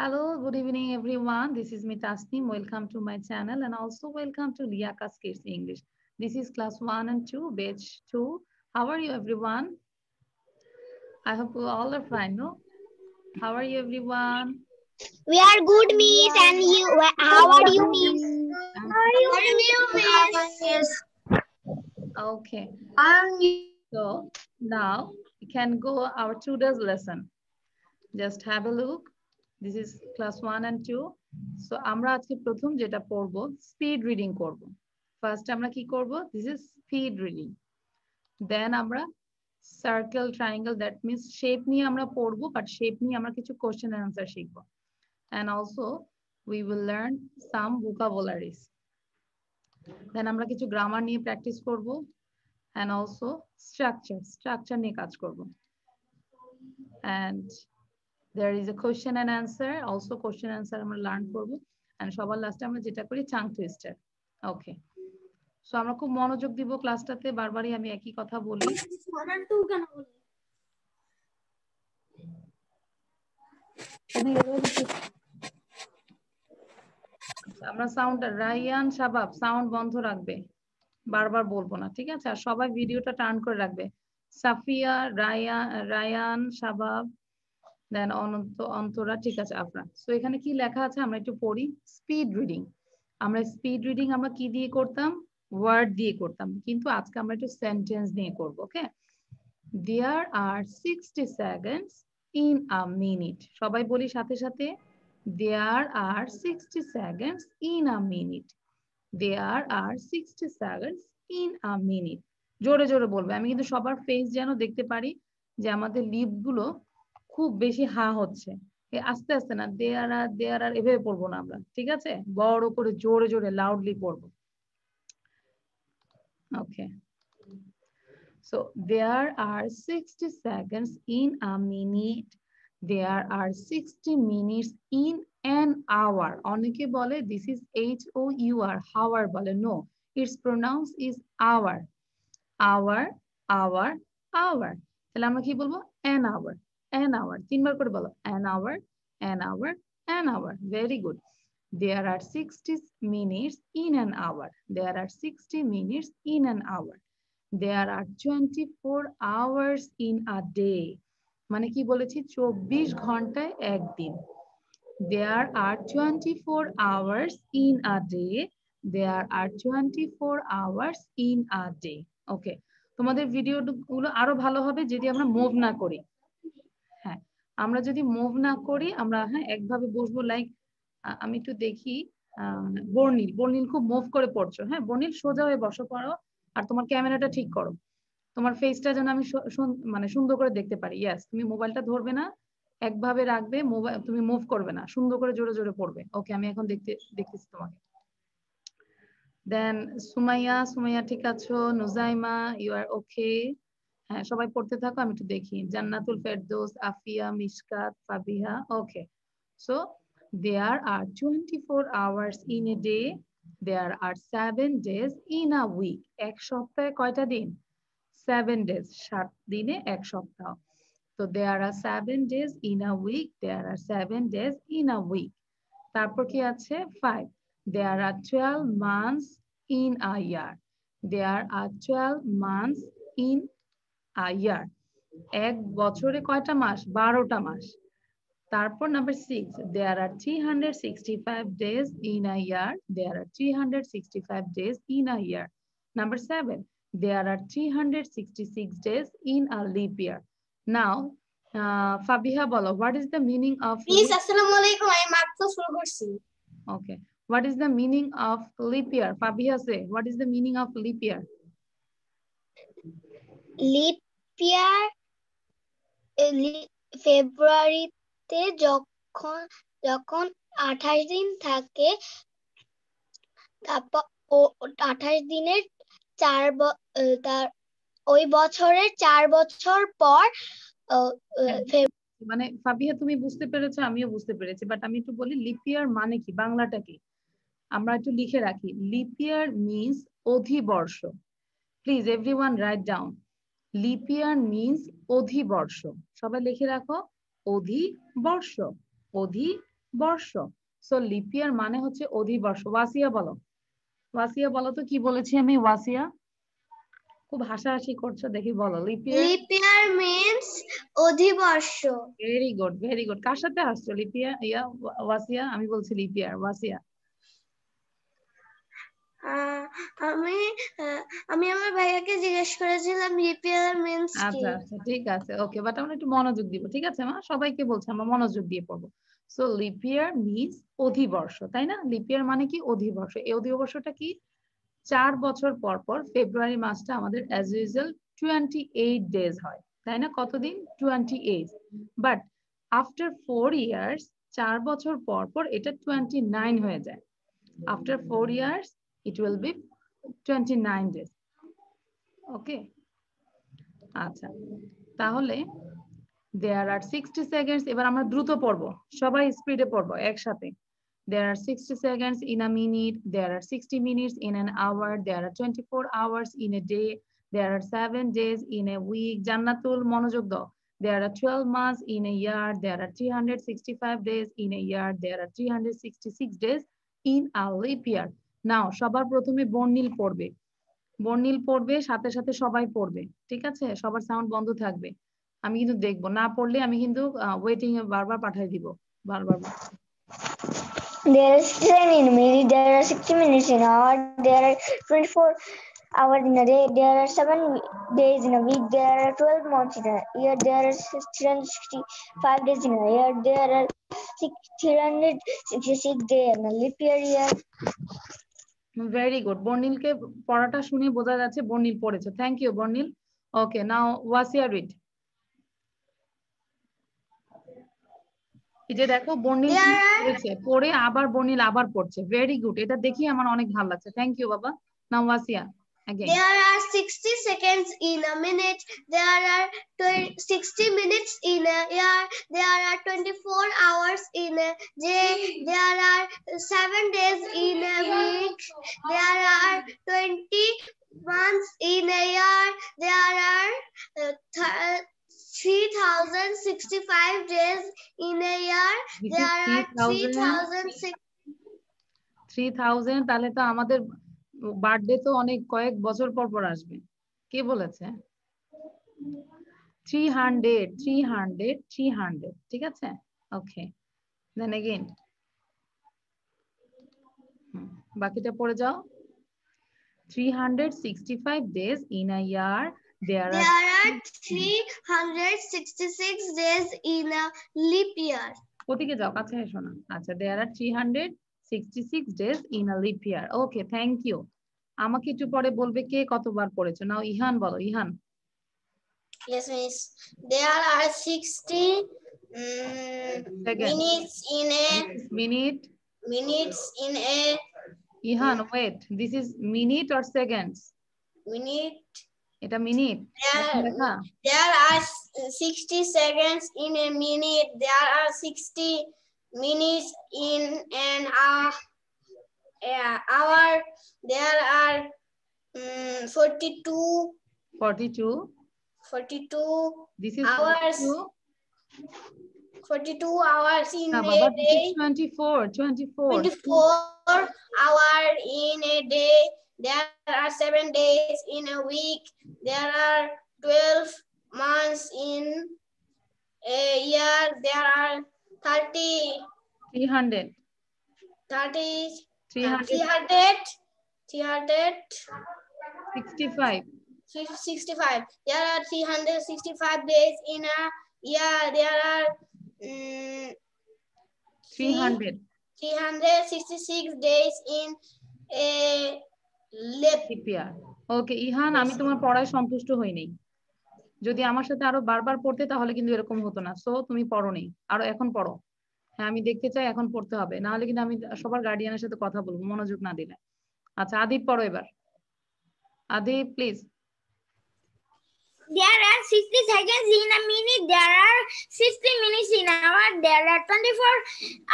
Hello, good evening, everyone. This is Mitasnim. Welcome to my channel and also welcome to Liakas Kids English. This is class one and two, batch two. How are you, everyone? I hope you all are fine, no? How are you, everyone? We are good, Miss. And you? How are you, Miss? How are you, Miss? Okay, I'm so now we can go our today's lesson. Just have a look. This is class one and two. So, আমরা আজকে প্রথম যেটা পড়ব speed reading করব। First আমরা কি করব? This is speed reading. Then আমরা circle triangle that means shape নিয়ে আমরা পড়ব বাট শেপ নিয়ে আমরা কিছু কোশ্চেন অ্যান্সার শিখব and also we will learn some vocabularies then আমরা কিছু গ্রামার নিয়ে প্র্যাকটিস করব অ্যান্ড অলসো স্ট্রাকচার স্ট্রাকচার নিয়ে কাজ করব and there is a question and answer also question answer আমরা লার্ন করব অ্যান্ড সবার লাস্টে আমরা যেটা করি চাং টুইস্টার ওকে সো আমরা খুব মনোযোগ দিব ক্লাসটাতে বারবারই আমি একই কথা বলি। আমরা সাউন্ড রায়ান শাবাব সাউন্ড বন্ধ রাখবে। বারবার বলব না, ঠিক আছে? আর সবাই ভিডিওটা টার্ন করে রাখবে। সাফিয়া রায়ান রায়ান শাবাব দেন অনন্ত অন্তরা, ঠিক আছে আপনার সো এখানে কি লেখা আছে? আমরা একটু পড়ি। স্পিড রিডিং আমরা স্পিড রিডিং আমরা কি দিয়ে করতাম? ওয়ার্ড দিয়ে করতাম। কিন্তু আজকে আমরা একটু সেন্টেন্স নিয়ে করব okay there are sixty seconds in a minute সবাই বলি সাথে সাথে। There are sixty seconds in a minute there are sixty seconds in a minute জোরে জোরে বলবে। আমি কিন্তু সবার ফেস যেন দেখতে পারি যে আমাদের লিপগুলো খুব বেশি হা হচ্ছে আস্তে আস্তে না দেয়ার আর দেয়ার আর এভাবে পড়ব না আমরা ঠিক আছে বড় করে জোরে জোরে লাউডলি পড়ব ওকে So there are 60 seconds in a minute. There are 60 minutes in an hour. অনেকে বলে this is H O U R hour বলে no its pronounced is hour hour hour hour তাহলে আমরা কি বলব an hour an hour তিনবার করে বলো an hour an hour an hour very good there are 60 minutes in an hour there are 60 minutes in an hour there are 24 hours in a day মানে কি বলেছি 24 ঘন্টায় একদিন there are 24 hours in a day there are 24 hours in a day ওকে তোমাদের video গুলো আরও ভালো হবে যদি আমরা মুভ না করি হ্যাঁ আমরা যদি মুভ না করি, আমরা হ্যাঁ একভাবে বসবো লাইক আমি একটু দেখি বর্ণিল বর্ণিল খুব মুভ করে পড়ছো হ্যাঁ বর্ণিল সোজা হয়ে বসো পড়ো আর তোমার ক্যামেরাটা ঠিক করো। তোমার ফেসটা যেন আমি মানে সুন্দর করে দেখতে পারি। ইয়াস তুমি মোবাইলটা ধরবে না, একভাবে রাখবে মোবাইল তুমি মুভ করবে না, সুন্দর করে জোরে জোরে পড়বে। ওকে আমি এখন দেখতে, দেখতেছি তোমাকে। দেন সুমাইয়া সুমাইয়া ঠিক আছো? নুজাইমা ইউ আর ওকে হ্যাঁ সবাই পড়তে থাকো, আমি একটু দেখি। Jannatul Ferdous, Afia, Mishkat, Fabiha okay so there are twenty four hours in a day there are seven days in a week এক সপ্তাহে কয়টা দিন? সেভেন ডেজ সাত দিনে এক সপ্তাহ। তো there are seven days in a week there are seven days in a week তারপর কি আছে? Five there are twelve months in a year there are twelve months in year এক বছরে কয়টা মাস বারোটা মাস তারপর number six there are three hundred sixty five days in a year there are three hundred sixty five days in a year number seven there are 366 days in a leap year. Now, uh, Fabiha Bolo, what is the meaning of Please, assalamu alaikum. I am মাত্র শুরু করছি Okay. What is the meaning of leap year? Fabiha say, what is the meaning of leap year? Leap year ফেব্রুয়ারিতে যখন যখন আঠাশ দিন থাকে তারপর ও আঠাশ দিনের চার তার ওই বছরের চার বছর পর মানে ফাবিহা তুমি বুঝতে পেরেছ আমিও বুঝতে পেরেছি বাট আমি একটু বলি লিপিয়ার মানে কি? বাংলাটা কি? আমরা একটু লিখে রাখি। Leap year means অধিবর্ষ। Please everyone write down leap year means অধিবর্ষ। সবাই লিখে রাখো অধিবর্ষ অধিবর্ষ। সো লিপ ইয়ার মানে হচ্ছে অধিবর্ষ। ওয়াসিয়া বলো। ওয়াসিয়া বলো তো কি বলেছি আমি? ওয়াসিয়া? খুব হাসাহাসি করছ দেখি বলো। Leap year Leap year means অধিবর্ষ। ভেরি গুড ভেরি গুড কার সাথে হাসছো? লিপিয়া ইয়া ওয়াসিয়া? আমি বলছি লিপিয়ার ওয়াসিয়া। আমি আমি আমার ভাইয়াকে জিজ্ঞেস করেছিলাম লিপ ইয়ার মিন্স কি? আচ্ছা আচ্ছা ঠিক আছে ওকে বাট আমরা একটু মনোযোগ দিব, ঠিক আছে, মা? সবাইকে বলছি, আমরা মনোযোগ দিয়ে পড়ব। সো লিপিয়ার মিনস অধিবর্ষ, তাই না? লিপিয়ার মানে কি? অধিবর্ষ। এই অধিবর্ষটা কি? চার বছর পর পর ফেব্রুয়ারি মাসটা আমাদের as usual twenty eight days হয়, তাই না? কতদিন? Twenty eight but after four years চার বছর পর পর এটা টোয়েন্টি নাইন হয়ে যায়। After four years will be twenty nine days okay আচ্ছা তাহলে দেয়ার আর সিক্সটি সেকেন্ডস এবার আমরা দ্রুত পড়ব সবাই স্পিডে পড়ব একসাথে There are 60 seconds in a minute. There are 60 minutes in an hour. There are 24 hours in a day. There are seven days in a week. Jannatul মনোযোগ দাও There are 12 months in a year. There are 365 days in a year. There are 366 days in a leap year. Now, সবার প্রথমে বর্ণিল পড়বে বর্ণিল পড়বে সাথে সাথে সবাই পড়বে ঠিক আছে সবার সাউন্ড বন্ধ থাকবে আমি কিন্তু দেখব না পড়লে আমি কিন্তু ওয়েটিং এ বারবার পাঠিয়ে দিব বারবার There are 10 in minute, there are 60 minutes in hour, there are 24 hours in a day, there are 7 days in a week, there are 12 months in a year, there are 365 days in a year, there are 366 days in a leap year. Very good বর্ণিলকে পড়াটা শুনে বোঝা যাচ্ছে বর্ণিল পড়েছে। Thank you বর্ণিল ওকে নাও ওয়াসিয়া read এই যে দেখো বর্ণিল পড়েছে? পড়ে আবার বর্ণিল আবার পড়ছে। ভেরি গুড এটা দেখি আমার অনেক ভালো লাগছে। থ্যাংক ইউ বাবা। নাও ওয়াসিয়া again There are 60 seconds in a minute. There are 20, 60 minutes in a year. There are 24 hours in a day. There are 7 days in a week. There are 20 months in a year. There are uh, th- 3065 days in a year. This is There are 3000 3006 three thousand তাহলে তো আমাদের birthday তো অনেক কয়েক বছর পর পর আসবে। কে বলেছে? Three hundred three hundred three hundred ঠিক আছে? ওকে দেন এগেইন বাকিটা পড়ে যাও। Three hundred sixty five days in a year there are There are 366 days in a leap year. ওদিকে যাও কাছে এসো না। আচ্ছা hundred sixty six days in a leap year okay thank you আমাকে একটু পরে বলবে কে কতবার পড়েছো? নাও ইহান বলো Ihan. Yes, miss. There are 60 mm, Second. minutes in a minute minutes in a Ihan wait this is minute or seconds minute. এটা minute there are 60 seconds in a minute. There are 60 minutes in an hour, hour. There are um, 42 42 42 this is hours. 42? 42 hours in ah, a day. 24 24 24 hour in a day. There are seven days in a week. There are 12 months in a year. There are 30, three hundred 30, three uh, hundred 300, 300, sixty five 65. There are 365 days in a year. There are three hundred 366 days in a CPR okay Ihan আমি তোমার পড়ায় সন্তুষ্ট হইনি। যদি আমার সাথে আরও বারবার পড়তে, তাহলে কিন্তু এরকম হতো না। সো তুমি পড়ো নেই। আরও এখন পড়ো। হ্যাঁ আমি দেখতে চাই, এখন পড়তে হবে। না হলে কিন্তু আমি সবার গার্ডিয়ানের সাথে কথা বলব, মনোযোগ না দিলে। আচ্ছা আদিপ, পড়ো এবার। Adip please There are 60 seconds in a minute. There are 60 minutes in an hour. There are 24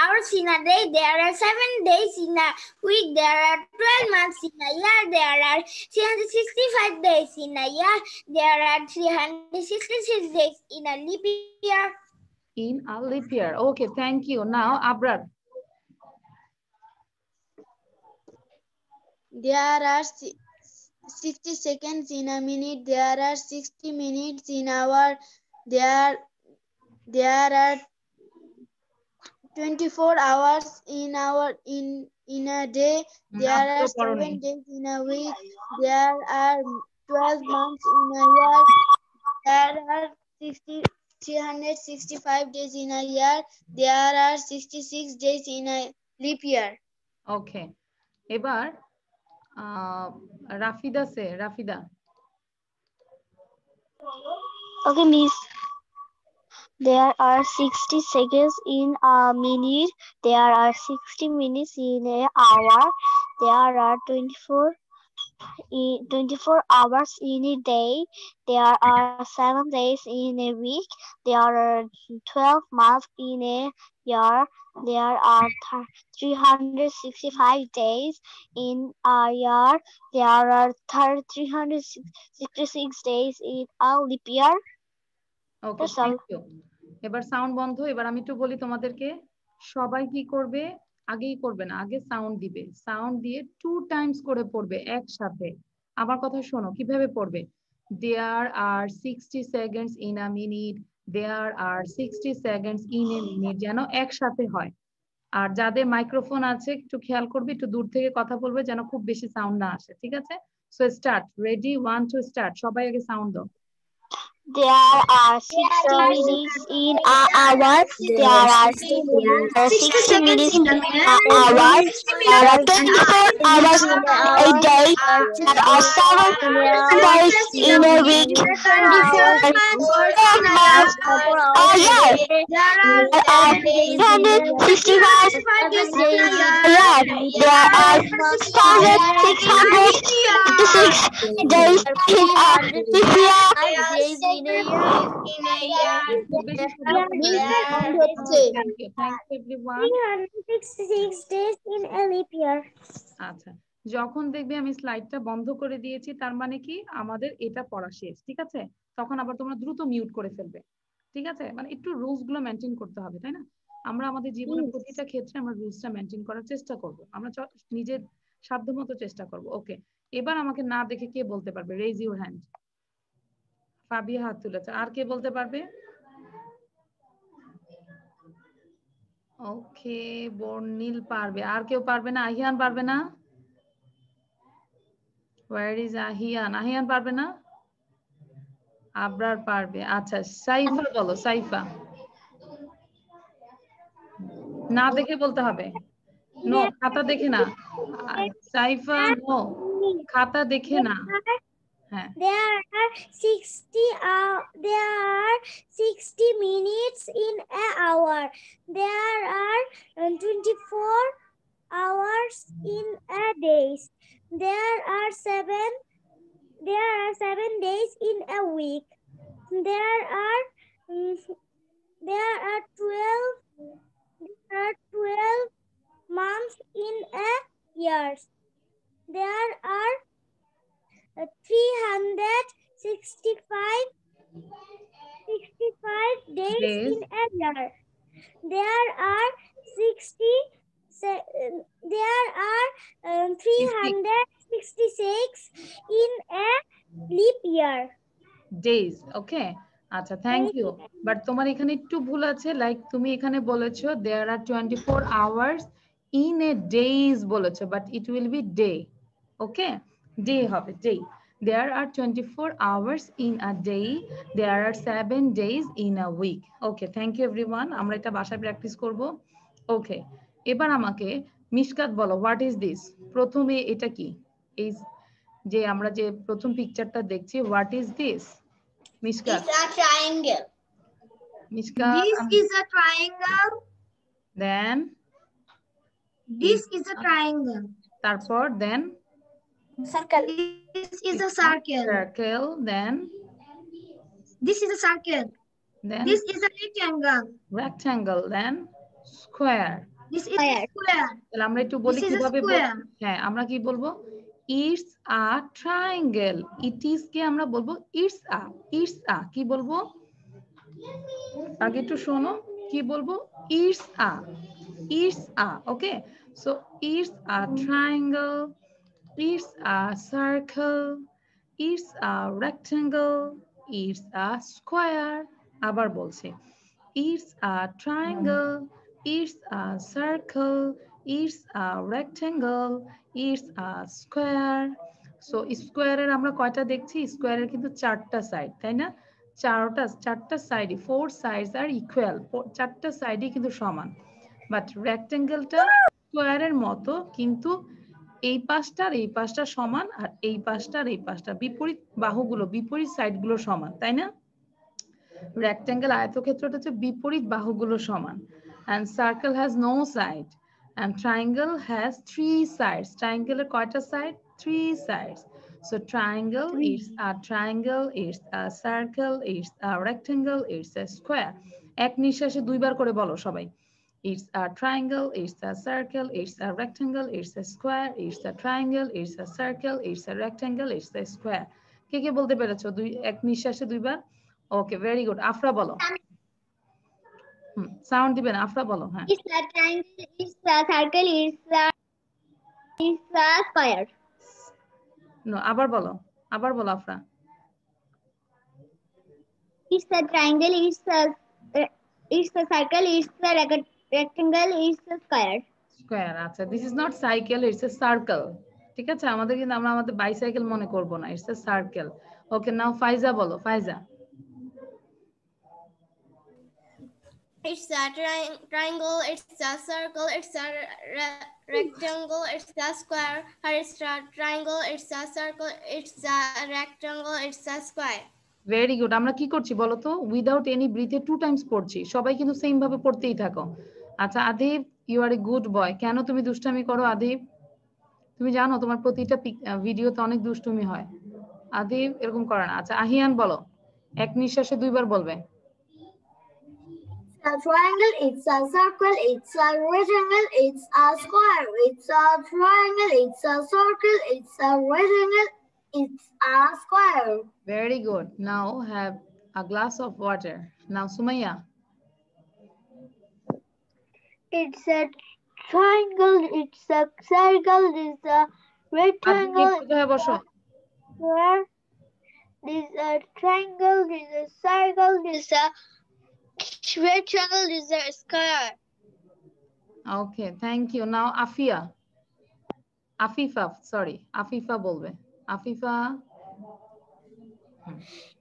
hours in a day. There are 7 days in a week. There are 12 months in a year. There are 365 days in a year. There are 366 days in a leap year. in a leap year. Okay, thank you. Now, Abrar. There are si- 60 seconds in a minute. There are 60 minutes in hour. There, there are 24 hours in hour in in a day. Hmm, There Abdul are পড়ো seven নেই। days in a week. There are 12 months in a year. There are 60, 365 days in a year. There are 66 days in a leap year. Okay. এবার আহ, রাফিদা সে Rafida Okay, miss. There are 60 seconds in a minute. There are 60 minutes in an hour. There are 24 i- 24 hours in a day. There are seven days in a week. There are 12 months in a year. There are th- 365 days in a year. There are thir- 366 days in a leap year. all. Thank you এবার sound বন্ধ এবার আমি একটু বলি তোমাদেরকে সবাই কি করবে আগেই করবে না, আগে সাউন্ড দিবে। সাউন্ড দিয়ে টু টাইমস করে পড়বে একসাথে। আমার কথা শোনো, কীভাবে পড়বে? There are sixty seconds in a minute there are sixty seconds in a minute যেন একসাথে হয়। আর যাদের মাইক্রোফোন আছে, একটু খেয়াল করবে, একটু দূর থেকে কথা বলবে, যেন খুব বেশি সাউন্ড না আসে, ঠিক আছে? So start ready one two start সবাই আগে সাউন্ড দাও। There are 60 minutes in an hour. There are 60 minutes in an hour. There are 24 hours a day. There are 7 days in a week. Oh yeah. There are 365 days a year. There are 1,656 days in a year. Thank you, thank you everyone. 366 days in a year. আচ্ছা যখন দেখবে আমি স্লাইডটা বন্ধ করে দিয়েছি তার মানে কি? আমাদের এটা পড়া শেষ ঠিক আছে? তখন আবার তোমরা দ্রুত মিউট করে ফেলবে ঠিক আছে? মানে একটু রুলসগুলো মেনটেন করতে হবে তাই না? আমরা আমাদের জীবনের প্রতিটা ক্ষেত্রে আমরা রুলসটা মেনটেন করার চেষ্টা করব। আমরা নিজের সাধ্যমতো চেষ্টা করব। ওকে এবার আমাকে না দেখে কে বলতে পারবে? রেজ ইউর হ্যান্ড ফাবিয়া হাত তুলেছে। আর কে বলতে পারবে? ওকে, বর্ণিল পারবে। আর কেউ পারবে না? আহিয়ান পারবে না? War is Ahiyan? আহিয়ান পারবে না? আবরার পারবে। আচ্ছা সাইফা বলো, সাইফা। না দেখে বলতে হবে। নো খাতা দেখে না। সাইফা নো খাতা দেখে না। There are 60 uh, there are 60 minutes in an hour. There are uh, 24 hours in a days. There are seven there are seven days in a week. There are mm, there are 12 there are 12 months in a year. There are 365 65 days Days. in a year. There are 60 se- uh, there are um, 366 in a leap year. Days okay আচ্ছা thank you but তোমার এখানে একটু ভুল আছে like তুমি এখানে বলেছ there are twenty four hours in a days বলেছ but it will be day okay day হবে day there are twenty four hours in a day there are seven days in a week okay thank you everyone আমরা এটা বাসায় practice করব। ওকে এবার আমাকে মিশকাত বলো what is this প্রথমে এটা কি? এই যে আমরা যে প্রথম পিকচারটা দেখছি what is this Mishkat. A triangle. Mishkat is a triangle. Then This is a triangle. তারপর then Circle. This is a circle. Circle then This is a circle. Then This is a rectangle. Rectangle then square This is a square. তাহলে আমরা একটু বলি This is a কীভাবে বল- square. হ্যাঁ আমরা কি বলব? It's a triangle it is কে আমরা বলব? ইটস আ ইটস আ কি বলব? আগে একটু শোনো। কি বলব? It's a it's a okay so it's a triangle it's a circle it's a rectangle it's a square আবার বলছি। It's a triangle it's a circle it's a rectangle it's a square so স্কোয়ারের আমরা কয়টা দেখছি? স্কোয়ারের কিন্তু চারটা side তাই না? চারটা চারটা সাইডই ফোর সাইডস আর ইকুয়াল চারটা সাইডই কিন্তু সমান। বাট রেক্টেঙ্গেলটা স্কোয়ারের মতো, কিন্তু এই পাশটা আর এই পাশটা সমান আর এই পাশটা আর এই পাশটা বিপরীত বাহুগুলো বিপরীত সাইডগুলো সমান তাই না রেক্টেঙ্গেল আয়তক্ষেত্রটা হচ্ছে বিপরীত বাহুগুলো সমান and circle has no side and triangle has three sides triangle এর কয়টা side three sides so triangle is a triangle is a circle is a rectangle is a square এক নিঃশ্বাসে দুইবার করে বলো সবাই It's a triangle, it's a circle, it's a rectangle, it's a square, it's a triangle, it's a circle, it's a rectangle, it's a square. কে কে বলতে পেরেছ দুই এক নিঃশ্বাসে দুইবার ওকে ভেরি গুড আফরা বলো হুম সাউন্ড দিবেন আফরা বলো হ্যাঁ It's a triangle, it's a circle, it's a, it's a square. No, আবার বলো আবার বলো Afra It's a triangle, it's a, uh, it's a circle, it's a rec- rectangle, it's a square. Square আচ্ছা this is not cycle it's a circle ঠিক আছে? আমাদের কিন্তু আমরা আমাদের বাইসাইকেল মনে করব না ইটস এ সার্কেল ওকে নাও ফাইজা বলো ফাইজা। It's a tri- triangle, it's a circle, it's a re- rectangle, it's a square. It's a triangle, it's a circle, it's a rectangle, it's a square. Very good আমরা কি করছি বলো তো? Without any ব্রিথে two times পড়ছি। সবাই কিন্তু same ভাবে পড়তেই থাকো। আচ্ছা Adib you are a good boy কেন তুমি দুষ্টামি করো আদিব তুমি জানো তোমার প্রতিটা ভিডিওতে অনেক দুষ্টুমি হয় আদিব এরকম করে না আচ্ছা আহিয়ান বলো এক নিঃশ্বাসে দুইবার বলবে a triangle, it's a circle, it's a rectangle, it's a square. It's a triangle, it's a circle, it's a rectangle, it's a square. Very good. Now have a glass of water. Now, Sumaya. it's a triangle, it's a circle, it's a rectangle. It's a square. This a triangle, this a circle, this a rectangle, this a square. Okay, thank you. Now Afia. Afifa, sorry. Afifa bolbe. Afifa.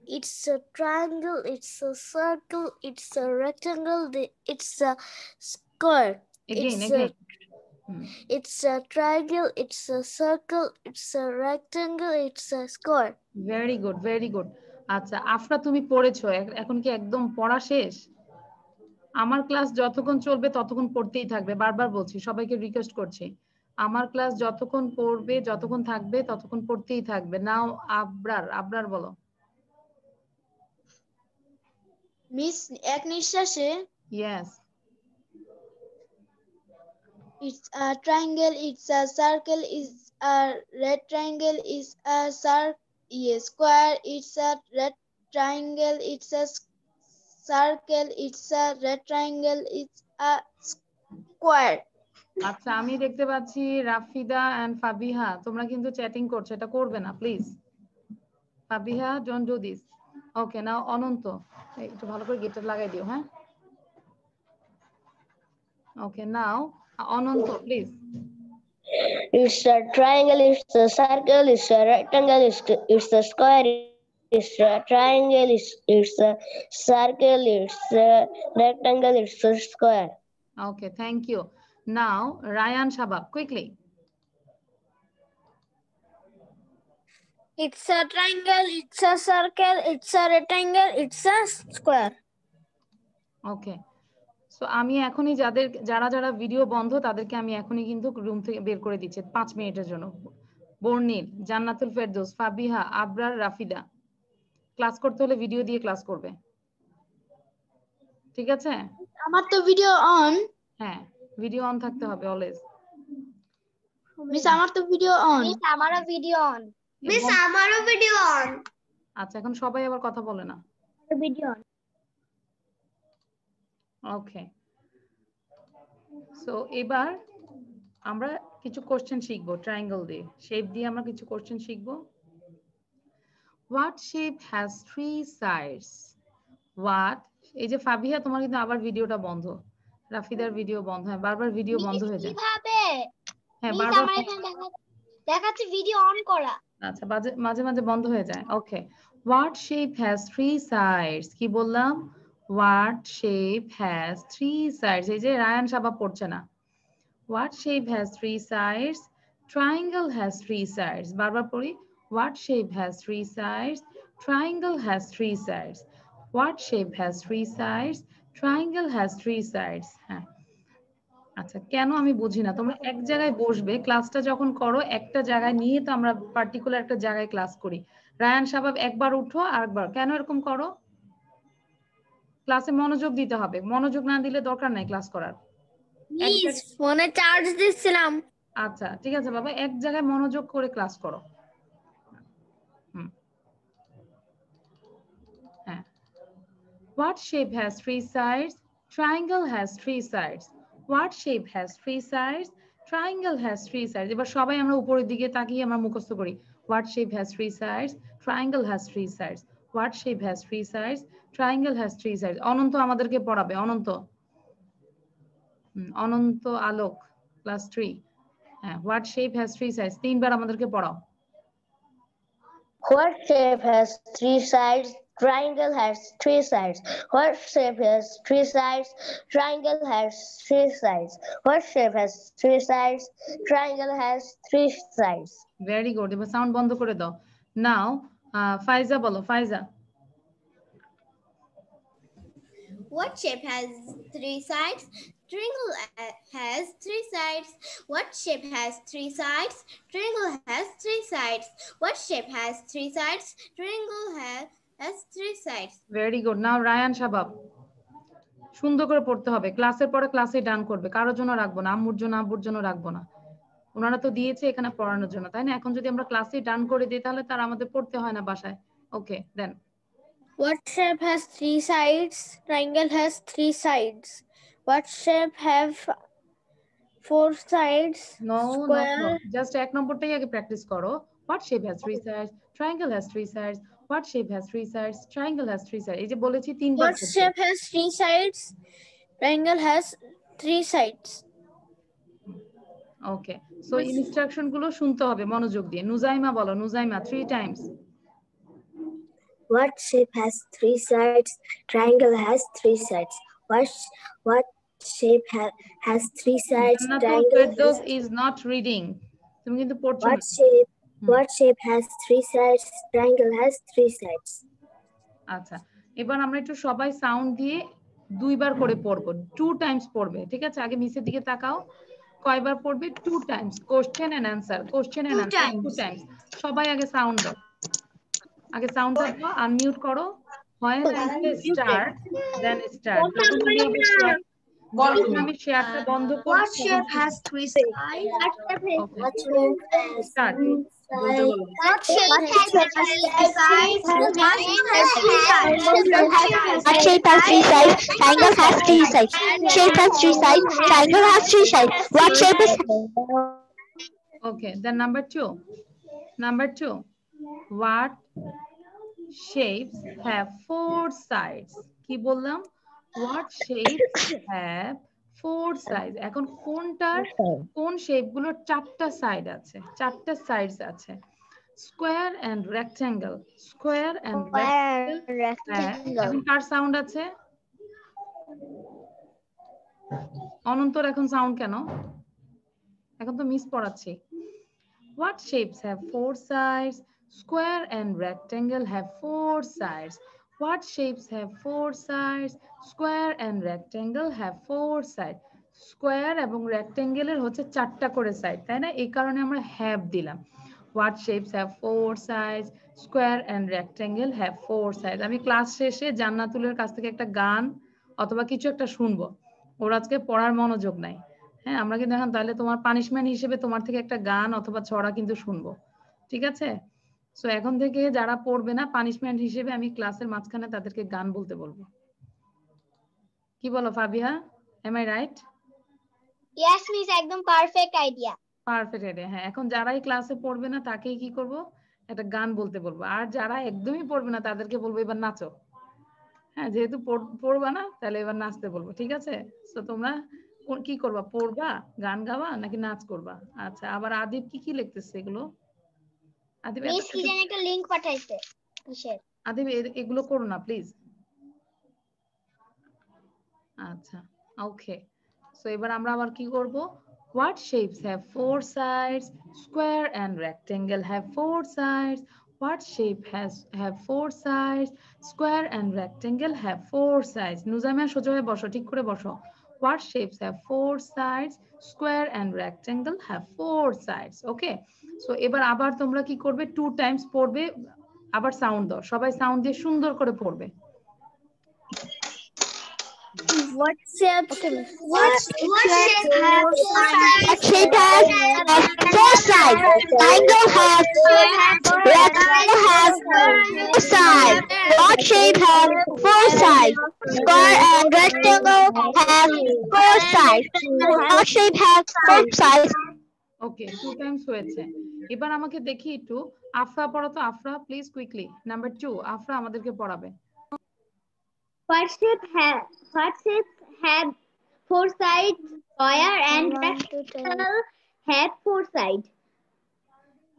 It's a triangle, it's a circle, it's a rectangle, it's a. Again, It's again. a-. Hmm. It's a triangle, it's a circle, it's a rectangle, it's a square. Very good, very good. আচ্ছা আফরা তুমি পড়েছো এখন কি একদম পড়া শেষ আমার class যতক্ষণ চলবে ততক্ষণ পড়তেই থাকবে বারবার বলছি সবাইকে রিকোয়েস্ট করছি আমার ক্লাস যতক্ষণ পড়বে যতক্ষণ থাকবে ততক্ষণ পড়তেই থাকবে নাও আবরার আবরার বলো মিস এক নিঃশ্বাসে yes It's a triangle, it's a circle, it's a red triangle, it's a cir- yeah, square, it's a red triangle, it's a circle, it's a red triangle, it's a square. আচ্ছা আমি দেখতে পাচ্ছি Rafida and Fabiha তোমরা কিন্তু chatting করছ এটা করবে না please Fabiha don't do this okay now Ananto একটু ভালো করে গিটার লাগাই দিও হ্যাঁ okay now Ananto, please. It's a triangle, it's a circle, it's a rectangle, it's, it's a square, it's a triangle, it's, it's a circle, it's a rectangle, it's a square. Okay, thank you. Now, Ryan Shabab, quickly. It's a triangle, it's a circle, it's a rectangle, it's a square. Okay. So আমি এখনই যাদের যারা যারা video বন্ধ তাদেরকে আমি এখনই কিন্তু রুম থেকে বের করে দিচ্ছি পাঁচ মিনিটের জন্য। বর্ণিল জান্নাতুল ফেরদৌস ফাবিহা আবরার রাফিদা। ক্লাস করতে হলে ভিডিও দিয়ে ক্লাস করবে। ঠিক আছে? আমার তো ভিডিও অন হ্যাঁ ভিডিও অন থাকতে হবে অলওয়েজ মিস আমার তো ভিডিও অন মিস আমারও video on. Miss, আমারও video on. আচ্ছা এখন সবাই আবার কথা বলে না। Video on. ওকে সো এবার আমরা কিছু কোশ্চেন শিখব ট্রায়াঙ্গেল দিয়ে। শেপ দিয়ে আমরা কিছু কোশ্চেন শিখব। What shape has three sides what এই যে ফাবিহা তোমার কিন্তু আবার ভিডিওটা বন্ধ। রাফিদার ভিডিও বন্ধ হয় বারবার ভিডিও বন্ধ হয়ে যায়। কীভাবে? হ্যাঁ বারবার দেখাচ্ছে ভিডিও অন করা। আচ্ছা মাঝে মাঝে মাঝে বন্ধ হয়ে যায়। Okay what shape has three sides কি বললাম? What shape has three sides এই যে রায়ান সাবা পড়ছে না। What shape has three sides triangle has three sides বারবার পড়ি। What shape has three sides triangle has three sides what shape has three sides triangle has three sides হ্যাঁ। আচ্ছা কেন আমি বুঝি না? তোমরা এক জায়গায় বসবে, ক্লাসটা যখন করো, একটা জায়গায় নিয়ে তো আমরা পার্টিকুলার একটা জায়গায় ক্লাস করি। রায়ান সাবাব একবার উঠো আর একবার। কেন এরকম করো? ক্লাসে মনোযোগ দিতে হবে মনোযোগ না দিলে দরকার নাই ক্লাস করার ফোনে চার্জ দিচ্ছিলাম আচ্ছা ঠিক আছে বাবা এক জায়গায় মনোযোগ করে ক্লাস করো হ্যাঁ What shape has three sides? Triangle has three sides. What shape has three sides? Triangle has three sides. এবার সবাই আমরা উপরের দিকে তাকিয়ে আমরা মুখস্থ করি What shape has three sides? Triangle has three sides. What shape has three sides? Triangle has three sides. Ananto আমাদেরকে পড়াবে অনন্ত অনন্ত আলোক ক্লাস থ্রি হ্যাঁ what shape has three sides তিনবার আমাদেরকে পড়াও What shape has three sides? Triangle has three sides. What shape has three sides? Triangle has three sides. What shape has three sides? Triangle has three sides. Very good এবার sound বন্ধ করে দাও নাও ফাইজা বলো ফাইজা What shape has three sides? Triangle uh, has three sides. What shape has three sides? Triangle has three sides. What shape has three sides? Triangle has, has three sides. Very good now Rayan Shabab সুন্দর করে পড়তে হবে ক্লাসের পরে ক্লাসে ডান করবে কারোর জন্য রাখব না আম্মুর জন্য আব্বুর জন্য রাখব না ওনারা তো দিয়েছে এখানে পড়ানোর জন্য তাই না এখন যদি আমরা ক্লাসে ডান করে দিই তাহলে তার আমাদের পড়তে হয় না বাসায় okay then What shape has three sides? Triangle has three sides. What shape have four sides? No Square. Just এক নম্বরটাই আগে প্র্যাকটিস করো what shape has three sides triangle has three sides what shape has three sides triangle has three sides এই যে বলেছি তিনবার What shape has three sides? Triangle has three sides. Okay so ইনস্ট্রাকশনগুলো শুনতে হবে মনোযোগ দিয়ে নুজাইমা বলো Nujaima three times What shape has three sides? Triangle has three sides. What what shape ha- has three sides? Triangle তুমি কিন্তু পড়ছো what shape Hmm. what shape has three sides? Triangle has three sides. আচ্ছা এবার আমরা একটু সবাই sound দিয়ে দুইবার করে পড়ব টু টাইমস পড়বে ঠিক আছে আগে নিচের দিকে তাকাও কয়বার পড়বে two times question and answer question and answer two times সবাই আগে সাউন্ড দাও আগে সাউন্ডটা দাও আনমিউট করো হয় স্টার্ট দেন স্টার্ট যখন তুমি আবার share- যখন আমি শেয়ারটা বন্ধ করব What shape has three sides? What shape has Start. three sides? What shape has three sides? What shape has three sides? What shape has three sides? Triangle has three sides. Shape has three sides. Triangle has three sides. What shape is Okay, then number two. Number two. What shapes have four sides? কি বললাম? What shapes have four sides? এখন কোনটার কোন শেপগুলোর চারটা side আছে চারটা sides আছে square and rectangle square and এখন কার সাউন্ড আছে অনন্তর এখন সাউন্ড কেন এখন তো মিস পড়াচ্ছি What shapes have four sides? Square and rectangle have four sides. What shapes have four sides? Square and rectangle have four sides. Square এবং এর হচ্ছে চারটা করে সাইড তাই না এই কারণে আমরা have দিলাম What shapes have four sides? Square and rectangle have four sides. আমি ক্লাস শেষে জান্নাতুলের কাছ থেকে একটা গান অথবা কিছু একটা শুনব ওর আজকে পড়ার মনোযোগ নাই হ্যাঁ আমরা কিন্তু এখন তাহলে তোমার পানিশমেন্ট হিসেবে তোমার থেকে একটা গান অথবা ছড়া কিন্তু শুনব ঠিক আছে সো এখন থেকে যারা পড়বে না পানিশমেন্ট হিসেবে আমি ক্লাসের মাঝখানে তাদেরকে গান বলতে বলব। কি বলো Fabiha? Am I right Yes, miss, একদম পারফেক্ট আইডিয়া পারফেক্ট আইডিয়া হ্যাঁ। এখন যারাই ক্লাসে পড়বে না তাকেই কি করব? একটা গান বলতে বলব। আর যারা একদমই পড়বে না তাদেরকে বলব এবার নাচো। হ্যাঁ যেহেতু পড়বা না তাহলে এবার নাচতে বলব ঠিক আছে? তো তোমরা কি করবা? পড়বা গান গাবা নাকি নাচ করবা? আচ্ছা আবার আদিব কি কি লিখতেছে এগুলো? আচ্ছা ওকে এবার আমরা আবার কি করব? What shapes four sides square and rectangle have four sides what shape four sides square and rectangle have four sides Nuzamia সোজা হয়ে বসো ঠিক করে বসো। What shapes have four sides square and rectangle have four sides okay so এবার আবার তোমরা কি করবে টু টাইমস পড়বে আবার সাউন্ড দাও সবাই সাউন্ড দিয়ে সুন্দর করে পড়বে What shape? What, what shape have What shape has four sides? Triangle has rectangle has four sides. What shape has four sides? Square and rectangle have four sides. What shape has four sides? Okay two times হয়েছে এবার আমাকে দেখি একটু আফরা পড়ো তো Afra please quickly number two Afra আমাদেরকে পড়াবে Friendship have friendships have foresight, lawyer, and practical have foresight.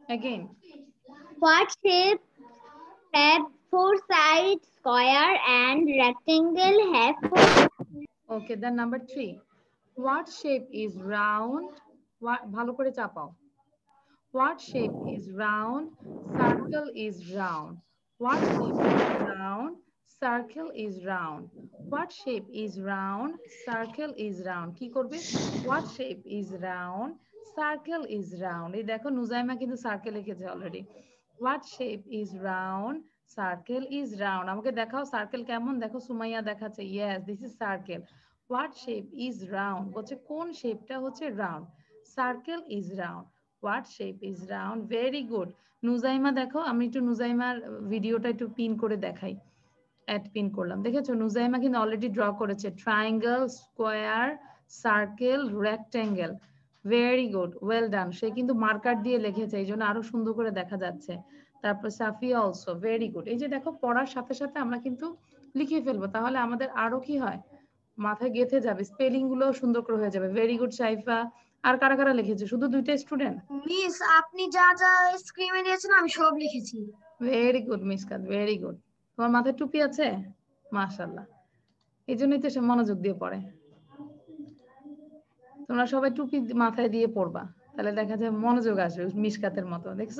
Again. Friendships have foresight, square, and rectangle have. Foresight. Okay, then number three. What shape is round, ভালো করে চাপাও। What shape is round circle is round what shape is round circle is round what shape is round circle is round কি করবে? What shape is round circle is round এই দেখো নুজাইমা কিন্তু circle লিখেছে already what shape is round circle is round আমাকে দেখাও circle কেমন? দেখো সুমাইয়া দেখাচ্ছে yes this is circle what shape is round বলছে, কোন শেপটা হচ্ছে round circle is round what shape is round very good Nujaima দেখো, আমি একটু নুজাইমার ভিডিওটা একটু পিন করে দেখাই। অ্যাড পিন করলাম। দেখেছ? নুজাইমা কিন্তু অলরেডি ড্র করেছে। Triangle square circle rectangle very good well done সে কিন্তু মার্কার দিয়ে লিখেছে, এই জন্য আরও সুন্দর করে দেখা যাচ্ছে। তারপর সাফিয়া অলসো ভেরি গুড এই যে দেখো, পড়ার সাথে সাথে আমরা কিন্তু লিখে ফেলব। তাহলে আমাদের আরও কি হয়? মাথায় গেঁথে যাবে। স্পেলিংগুলো সুন্দর করে হয়ে যাবে। Very good Saifa. আর কারা কারা লিখেছে? শুধু দুইটা স্টুডেন্ট মিস আপনি যা যা স্ক্রিনে দিয়েছেন আমি সব লিখেছি। Very good Miskat very good তোমার মাথায় টুপি আছে? মাশাল্লাহ এই জন্যই তো সে মনোযোগ দিয়ে পড়ে। তোমরা সবাই টুপি মাথায় দিয়ে পড়বা। তাহলে দেখা যায় মনোযোগ আসবে মিসকাতের মতো দেখছ?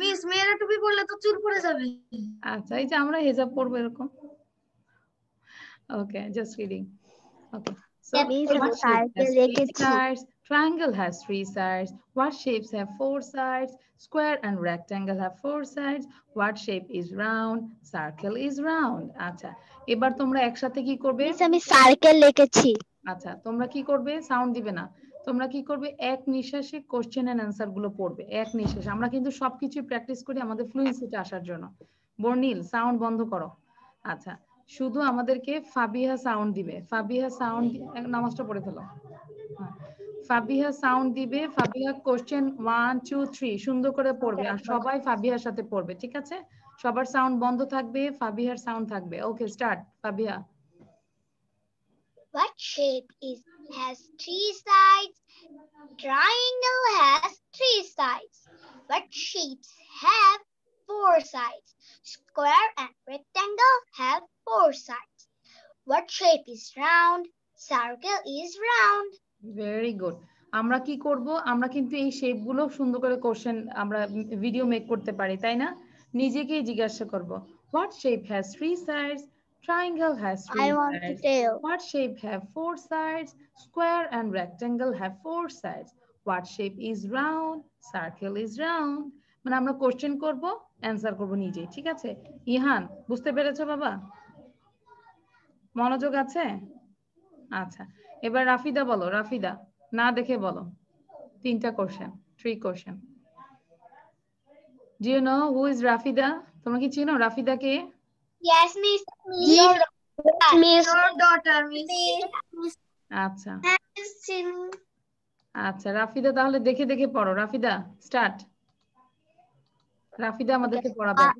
মিস মেয়েরা টুপি পরলে তো চুল পড়ে যাবে। আচ্ছা এই যে আমরা হেজাব পড়ব এরকম। Okay just reading okay Three sides? Triangle has three sides. What shapes have four sides? Square and rectangle have four sides. What shape is round? Circle is round. আচ্ছা এবার তোমরা একসাথে কি করবে আমি সার্কেল লিখেছি আচ্ছা তোমরা কি করবে সাউন্ড দিবে না তোমরা কি করবে এক নিঃশ্বাসে কোশ্চেন এন্ড অ্যান্সারগুলো পড়বে এক নিঃশ্বাসে আমরা কিন্তু সবকিছু প্র্যাকটিস করি আমাদের ফ্লুয়েন্সিতে আসার জন্য বর্ণিল সাউন্ড বন্ধ করো আচ্ছা শুধু আমাদেরকে ফাবিহা সাউন্ড দিবে ফাবিহা সাউন্ড নামাজটা পড়ে ফেলো হ্যাঁ। ফাবিহা সাউন্ড দিবে, Fabiha question one two three সুন্দর করে পড়বে আর সবাই ফাবিহার সাথে পড়বে, ঠিক আছে সবার সাউন্ড বন্ধ থাকবে, ফাবিহার সাউন্ড থাকবে okay start Fabiha What shape is, has three sides? Triangle has three sides. What shapes have four sides? Square and rectangle have four sides. What shape is round? Circle is round. Very good. আমরা কি করব? আমরা কিন্তু এই শেপগুলো সুন্দর করে question আমরা video make করতে পারি তাই না? নিজেকেই জিজ্ঞাসা করব what shape has three sides triangle has three I want to tell what shape have four sides square and rectangle have four sides what shape is round circle is round মানে আমরা question করব answer করব নিজে ঠিক আছে? ইহান বুঝতে পেরেছ বাবা? মনোযোগ আছে? আচ্ছা এবার রাফিদা বলো রাফিদা না দেখে বলো। তিনটা question three question do you know who is Rafida? তোমরা কি চিনো রাফিদা কে? Yes, Miss. Miss. Your daughter, Miss. আচ্ছা। আচ্ছা রাফিদা তাহলে দেখে দেখে পড়ো। রাফিদা স্টার্ট রাফিদা আমাদেরকে পড়াবে। Uh,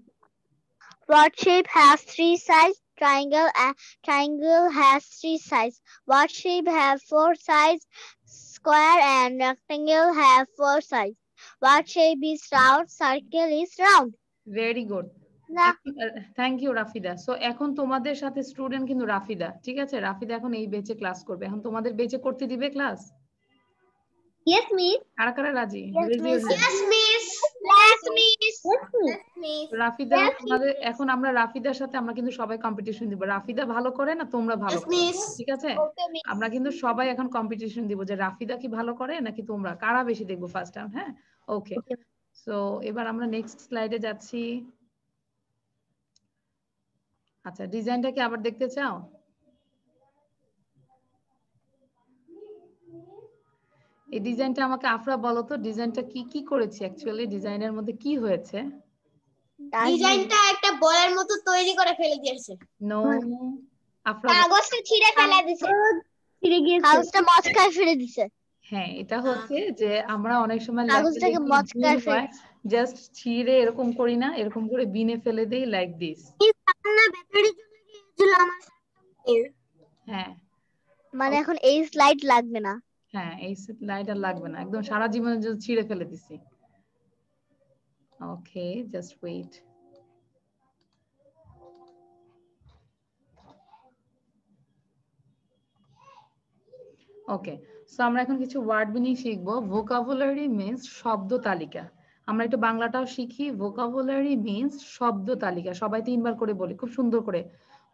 What shape has three sides? Triangle. Uh, triangle has three sides. What shape have four sides? Square and rectangle have four sides. What shape is round? Circle is round. Very good না thank you Rafida so এখন তোমাদের সাথে student কিন্তু রাফিদা ঠিক আছে রাফিদা এখন এই বেচে ক্লাস করবে এখন তোমাদের বেচে করতে দিবে ক্লাস Yes, miss. কারা কারা রাজি Yes, Raise রাফিদা আমাদের এখন আমরা রাফিদার সাথে আমরা কিন্তু সবাই কম্পিটিশন দিব। রাফিদা ভালো করে না তোমরা ভালো. ঠিক আছে? আমরা কিন্তু সবাই এখন কম্পিটিশন দিব যে রাফিদা কি ভালো করে নাকি তোমরা? কারা বেশি দেখব ফার্স্ট টাইম হ্যাঁ? ওকে সো এবার আমরা নেক্সট স্লাইডে যাচ্ছি। আচ্ছা ডিজাইনটা কি আবার দেখতে চাও? এই ডিজাইনটা আমাকে আফরা বলো তো ডিজাইনটা কি কি করেছি অ্যাকচুয়ালি ডিজাইনের মধ্যে কি হয়েছে? ডিজাইনটা একটা বলের মতো তৈরি করে ফেলে দিয়েছে। নো আফরা কাগজটা ছিঁড়ে ফেলে দিয়েছে। কাগজটা মচকায় ফেলে দিছে হ্যাঁ এটা হচ্ছে যে আমরা অনেক সময় কাগজটাকে মচকায় ফেলে জাস্ট ছিঁড়ে এরকম করি না এরকম করে বিনে ফেলে দেই লাইক দিস ব্যাটারি চলে গিয়েছিল আমার হ্যাঁ। মানে এখন এই স্লাইড লাগবে না। হ্যাঁ এই লাইট আর লাগবে না। একদম সারা জন্য ছিঁড়ে ফেলে দিছি। Okay just wait okay so আমরা এখন কিছু ওয়ার্ড মিনিং শিখব। ভোকাবুলারি মিন্স শব্দ তালিকা। আমরা একটু বাংলাটাও শিখি। ভোকাবুলারি মিন্স শব্দ তালিকা। সবাই তিনবার করে বলি, খুব সুন্দর করে।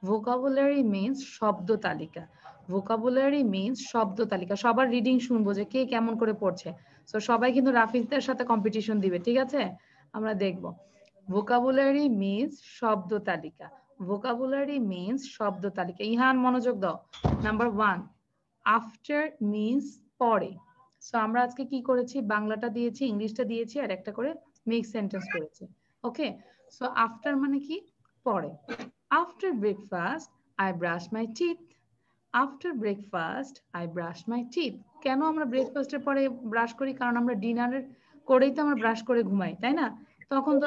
ভোকাবুলারি মিন্স শব্দ তালিকা। ভোকাবুলারি মিন্স শব্দ তালিকা। সবার রিডিং শুনব যে কে কেমন করে পড়ছে। সো সবাই কিন্তু রাফিজদের সাথে কম্পিটিশন দিবে, ঠিক আছে? আমরা দেখব। ভোকাবুলারি মিন্স শব্দ তালিকা। ভোকাবুলারি মিন্স শব্দ তালিকা। ইহান, মনোযোগ দাও। নাম্বার ওয়ান আফটার মিন্স পরে। সো আমরা আজকে কি করেছি? বাংলাটা দিয়েছি, ইংলিশটা দিয়েছি, আর একটা করে মিক্স সেন্টেন্স করেছি। ওকে সো আফটার মানে কি? পরে। After breakfast I brush my teeth after breakfast I brush my teeth কেন আমরা ব্রেকফাস্টের পরে ব্রাশ করি? কারণ আমরা ডিনারের করেই তো আমরা ব্রাশ করে ঘুমাই, তাই না? তখন তো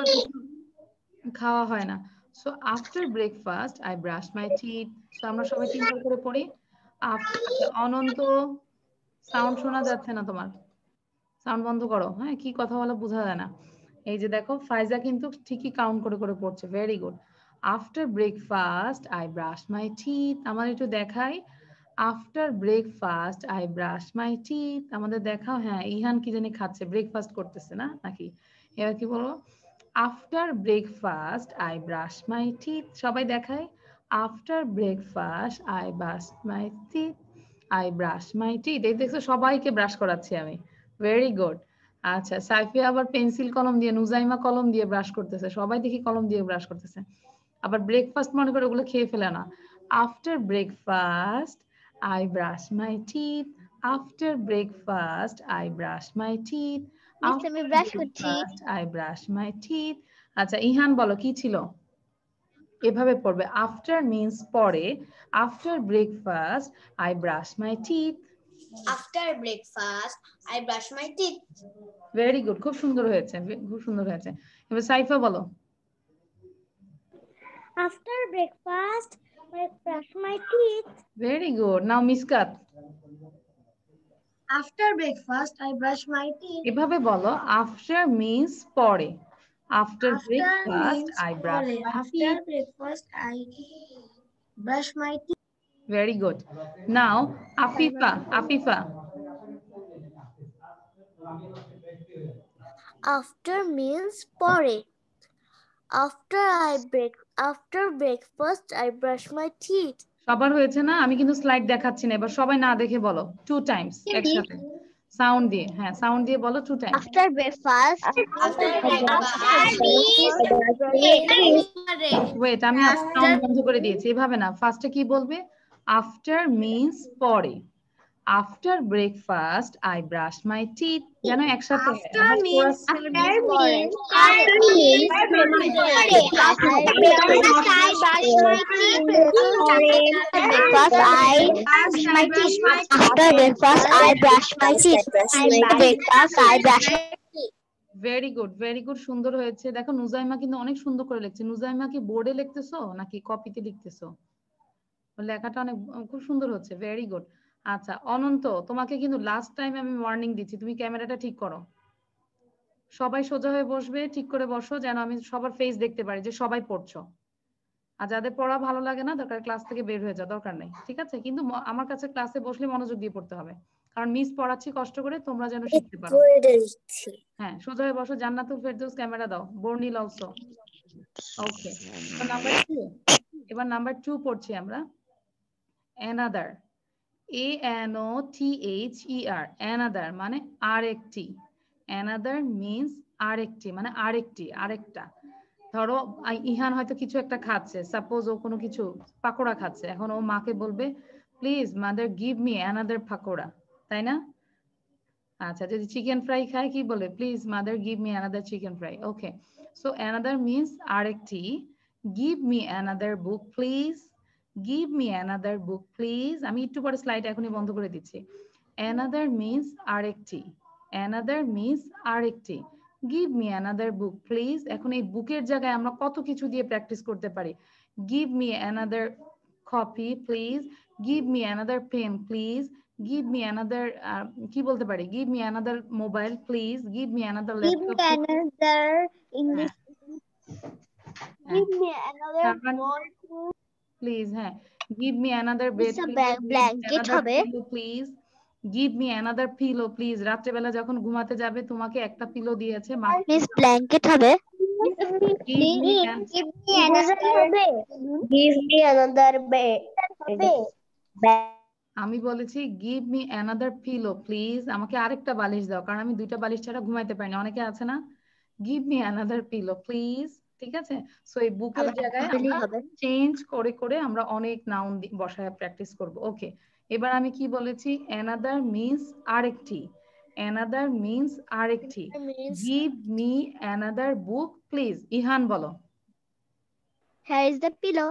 খাওয়া হয় না। So after breakfast I brush my teeth so আমরা সবাই তিনবার করে পড়ি। অনন্ত সাউন্ড শোনা যাচ্ছে না তোমার। সাউন্ড বন্ধ করো। হ্যাঁ কি কথা বলা বোঝা যায় না। এই যে দেখো, ফাইজা কিন্তু ঠিকই কাউন্ট করে করে পড়ছে। Very good after breakfast I brush my teeth আমার একটু দেখাই। After breakfast I brush my teeth আমাদের দেখাও হ্যাঁ ইহান কি জানি খাচ্ছে ব্রেকফাস্ট করতেছে না, নাকি? এবার কি বলব? After breakfast I brush my teeth সবাই দেখায়? After breakfast I brush my teeth I brush my teeth এই দেখছ, সবাইকে ব্রাশ করাচ্ছি আমি। ভেরি গুড আচ্ছা সাইফিয়া আবার পেন্সিল কলম দিয়ে, নুজাইমা কলম দিয়ে ব্রাশ করতেছে। সবাই দেখি কলম দিয়ে ব্রাশ করতেছে। আবার ব্রেকফাস্ট মনে করে ওগুলো খেয়ে ফেলে না। After breakfast I brush my teeth after breakfast I brush my teeth Miss, আমি brush করছি। আই ব্রাশ মাই টিথ আচ্ছা ইহান বলো কি ছিল? এভাবে পড়বে। আফটার মিন্স পরে। After breakfast I brush my teeth after breakfast I brush my teeth very good খুব সুন্দর হয়েছে। খুব সুন্দর হয়েছে। এবার সাইফা বলো। After breakfast, I brush my teeth. Very good now Miskat after breakfast I brush my teeth এভাবে বলো আফটার মিন্স পরে। After breakfast I brush after breakfast I brush my teeth very good now Afifa Afifa After meals, pore. After I break, after breakfast, I brush my teeth. সবার হয়েছে না? আমি কিন্তু slide দেখাচ্ছি না এবার সবাই না দেখে বলো। টু টাইমস একসাথে। সাউন্ড দিয়ে হ্যাঁ সাউন্ড দিয়ে বলো two times After breakfast, after wait আমি সাউন্ড বন্ধ করে দিয়েছি এভাবে না। ফার্স্টে কি বলবে? আফটার মিন্স পরে। After breakfast I brush my teeth যেন একসাথে After আমার means chorus- Because I my teeth. after breakfast I brush my teeth. Breakfast I brush very good very good সুন্দর হয়েছে। দেখো নুজাইমা কিন্তু অনেক সুন্দর করে লিখছে। নুজাইমা কি বোর্ডে লিখতেছো নাকি কপিতে লিখতেছো? লেখাটা অনেক খুব সুন্দর হচ্ছে। ভেরি গুড আচ্ছা অনন্ত তোমাকে কিন্তু লাস্ট টাইম আমি ওয়ার্নিং দিচ্ছি তুমি ক্যামেরাটা ঠিক করো। সবাই সোজা হয়ে বসবে ঠিক করে বসো যেন আমি সবার ফেস দেখতে পারি যে সবাই পড়ছো। আর যাদের পড়া ভালো লাগে না দরকার ক্লাস থেকে বের হয়ে যাও দরকার নেই ঠিক আছে? কিন্তু আমার কাছে ক্লাসে বসলে মনোযোগ দিয়ে পড়তে হবে। কারণ মিস পড়াচ্ছি কষ্ট করে তোমরা যেন শিখতে পারো। হ্যাঁ সোজা হয়ে বসো জান্নাতুল ফেরদৌস ক্যামেরা দাও Bornil also okay number two এবার নাম্বার টু পড়ছি আমরা। Another A N O T H E R another মানে আরেকটি। অ্যানাদার মিন্স আরেকটি মানে আরেকটি, আরেকটা। ধরো ইহান হয়তো কিছু একটা খাচ্ছে। সাপোজ ও কোনো কিছু পাকোড়া খাচ্ছে। এখন ও মাকে বলবে please mother give me another pakora. তাই না? আচ্ছা যদি চিকেন ফ্রাই খায়, কি বলে? Please mother give me another chicken fry okay so another means আরেকটি। Give me another book please give me another book please আমি একটু পরে স্লাইড এখনই বন্ধ করে দিচ্ছি। অ্যানাদার মিন্স আরেকটি। অ্যানাদার মিন্স আরেকটি। Give me another book please এখন এই বুকের জায়গায় আমরা কত কিছু দিয়ে প্র্যাকটিস করতে পারি? Give me another copy please give me another pen please give me another কি বলতে পারি? Give me another mobile please give me another Give me laptop another English. Give me another তারপর- more. প্লিজ হ্যাঁ। Give me another bed Miss, a ba- blanket হবে। Please give me another pillow please রাত্রেবেলা যখন ঘুমাতে যাবে তোমাকে একটা pillow দিয়েছে মা। Miss blanket হবে। give me Give me another. Give me আমি বলেছি give me another pillow please আমাকে আরেকটা বালিশ দাও কারণ আমি দুইটা বালিশ ছাড়া ঘুমাইতে পারি না অনেকে আছে না? Give me another pillow please ঠিক আছে? সো এই বুকের জায়গায় আমরা চেঞ্জ করে করে আমরা অনেক নাউন বসায় প্র্যাকটিস করব। ওকে এবার আমি কি বলেছি? অ্যানাদার মিন্স আরেকটি। অ্যানাদার মিন্স আরেকটি। Give me another book please Ihan বলো। Is the pillow.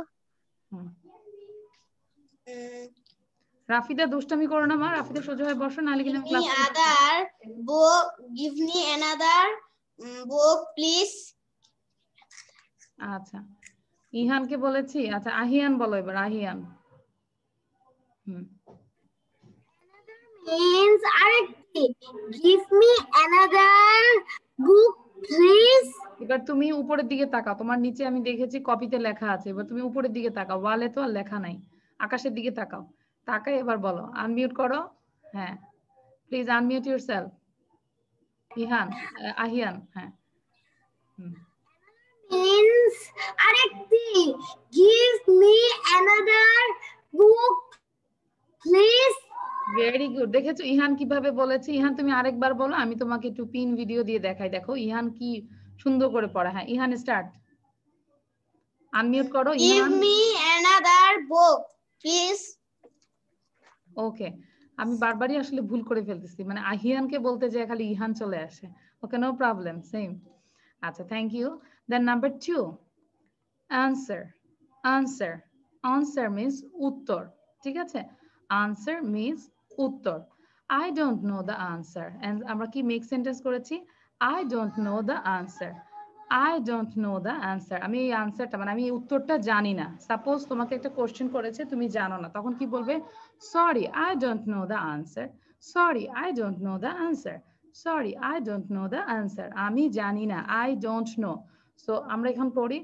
হুম। রাফিদা দুষ্টামি করো না মা। রাফিদা সোজা হয়ে বসো আমি me class book give me another mm, book please আচ্ছা। ইহানকে বলেছি আচ্ছা আহিয়ান বলো এবার আহিয়ান। হুম। Means আরেকটি। Give me another book please এবার তুমি উপরের দিকে তাকাও তোমার নিচে আমি দেখেছি কপিতে লেখা আছে এবার তুমি উপরের দিকে তাকাও ওয়ালে তো আর লেখা নাই আকাশের দিকে তাকাও। তাকাই এবার বলো আনমিউট করো। হ্যাঁ। Please unmute self Ihan Ahiyan হ্যাঁ। হুম। Means আরেকটি give me another book please. Very good দেখেছ ইহান কীভাবে বলেছে? ইহান তুমি আরেকবার বলো আমি তোমাকে একটু পিন ভিডিও দিয়ে দেখাই। দেখো ইহান কি সুন্দর করে পড়া। হ্যাঁ ইহান স্টার্ট আনমিউট করো give Ihan. me another book please. ওকে আমি বারবারই আসলে ভুল করে ফেলতেছি। মানে আহিয়ানকে বলতে যে খালি ইহান চলে আসে। ওকে নো প্রবলেম সেম আচ্ছা thank you to answer answer answer means উত্তর, ঠিক আছে? আনসার মিন্স উত্তর. I don't know the answer and আমরা কি মেক সেন্টেন্স করেছি? I don't know the answer I don't know the answer আমি এই আনসারটা মানে আমি এই উত্তরটা জানি না। সাপোজ তোমাকে একটা কোশ্চেন করেছে, তুমি জানো না। তখন কি বলবে? Sorry I don't know the answer sorry I don't know the answer sorry I don't know the answer আমি জানি না। আই ডোন্ট নো সো আমরা এখন পড়ি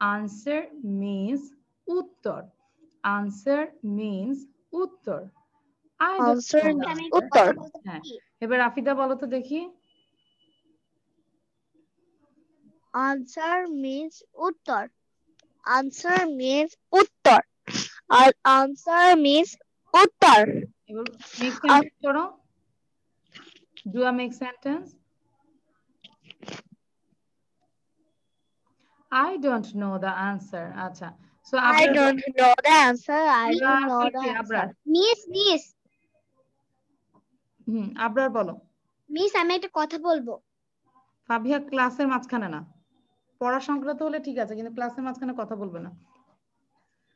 আনসার মিন্স উত্তর আনসার মিন্স উত্তর উত্তর। হ্যাঁ এবার আফিদা বলো তো দেখি Answer means উত্তর। Answer means উত্তর। আর answer means উত্তর। এবার মেক সেন্টেন্স করো do a make sentence I don't know the answer. আচ্ছা so I don't know the answer. I don't know the answer. Miss, miss. Hmm Abrar বলো miss আমি একটা কথা বলব ফাবিয়া ক্লাসের মাঝখানে না পড়া সংক্রান্ত হলে ঠিক আছে কিন্তু ক্লাসের মাঝখানে কথা বলবে না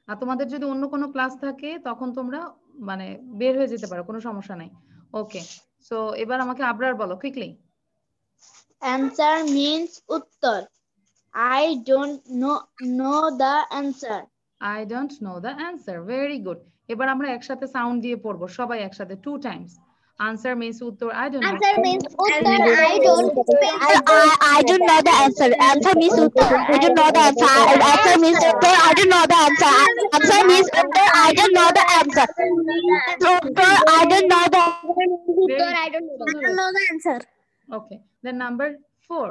আর তোমাদের যদি অন্য কোনো ক্লাস থাকে তখন তোমরা মানে বের হয়ে যেতে পারো কোনো সমস্যা নাই ওকে সো এবার আমাকে আবরার বলো quickly Answer means uttar. I don't know know the answer. I don't know the answer very good এবার আমরা একসাথে সাউন্ড দিয়ে পড়বো সবাই একসাথে টু টাইমস আনসার মিন্স উত্তর I don't know answer means উত্তর I don't I, I, I don't know the answer. Answer means uttar. I don't know the answer. I- Answer means uttar. I don't know the answer. Answer means uttar. I don't know the answer. Uttar. I don't know the. উত্তর I don't know the answer. Okay then number four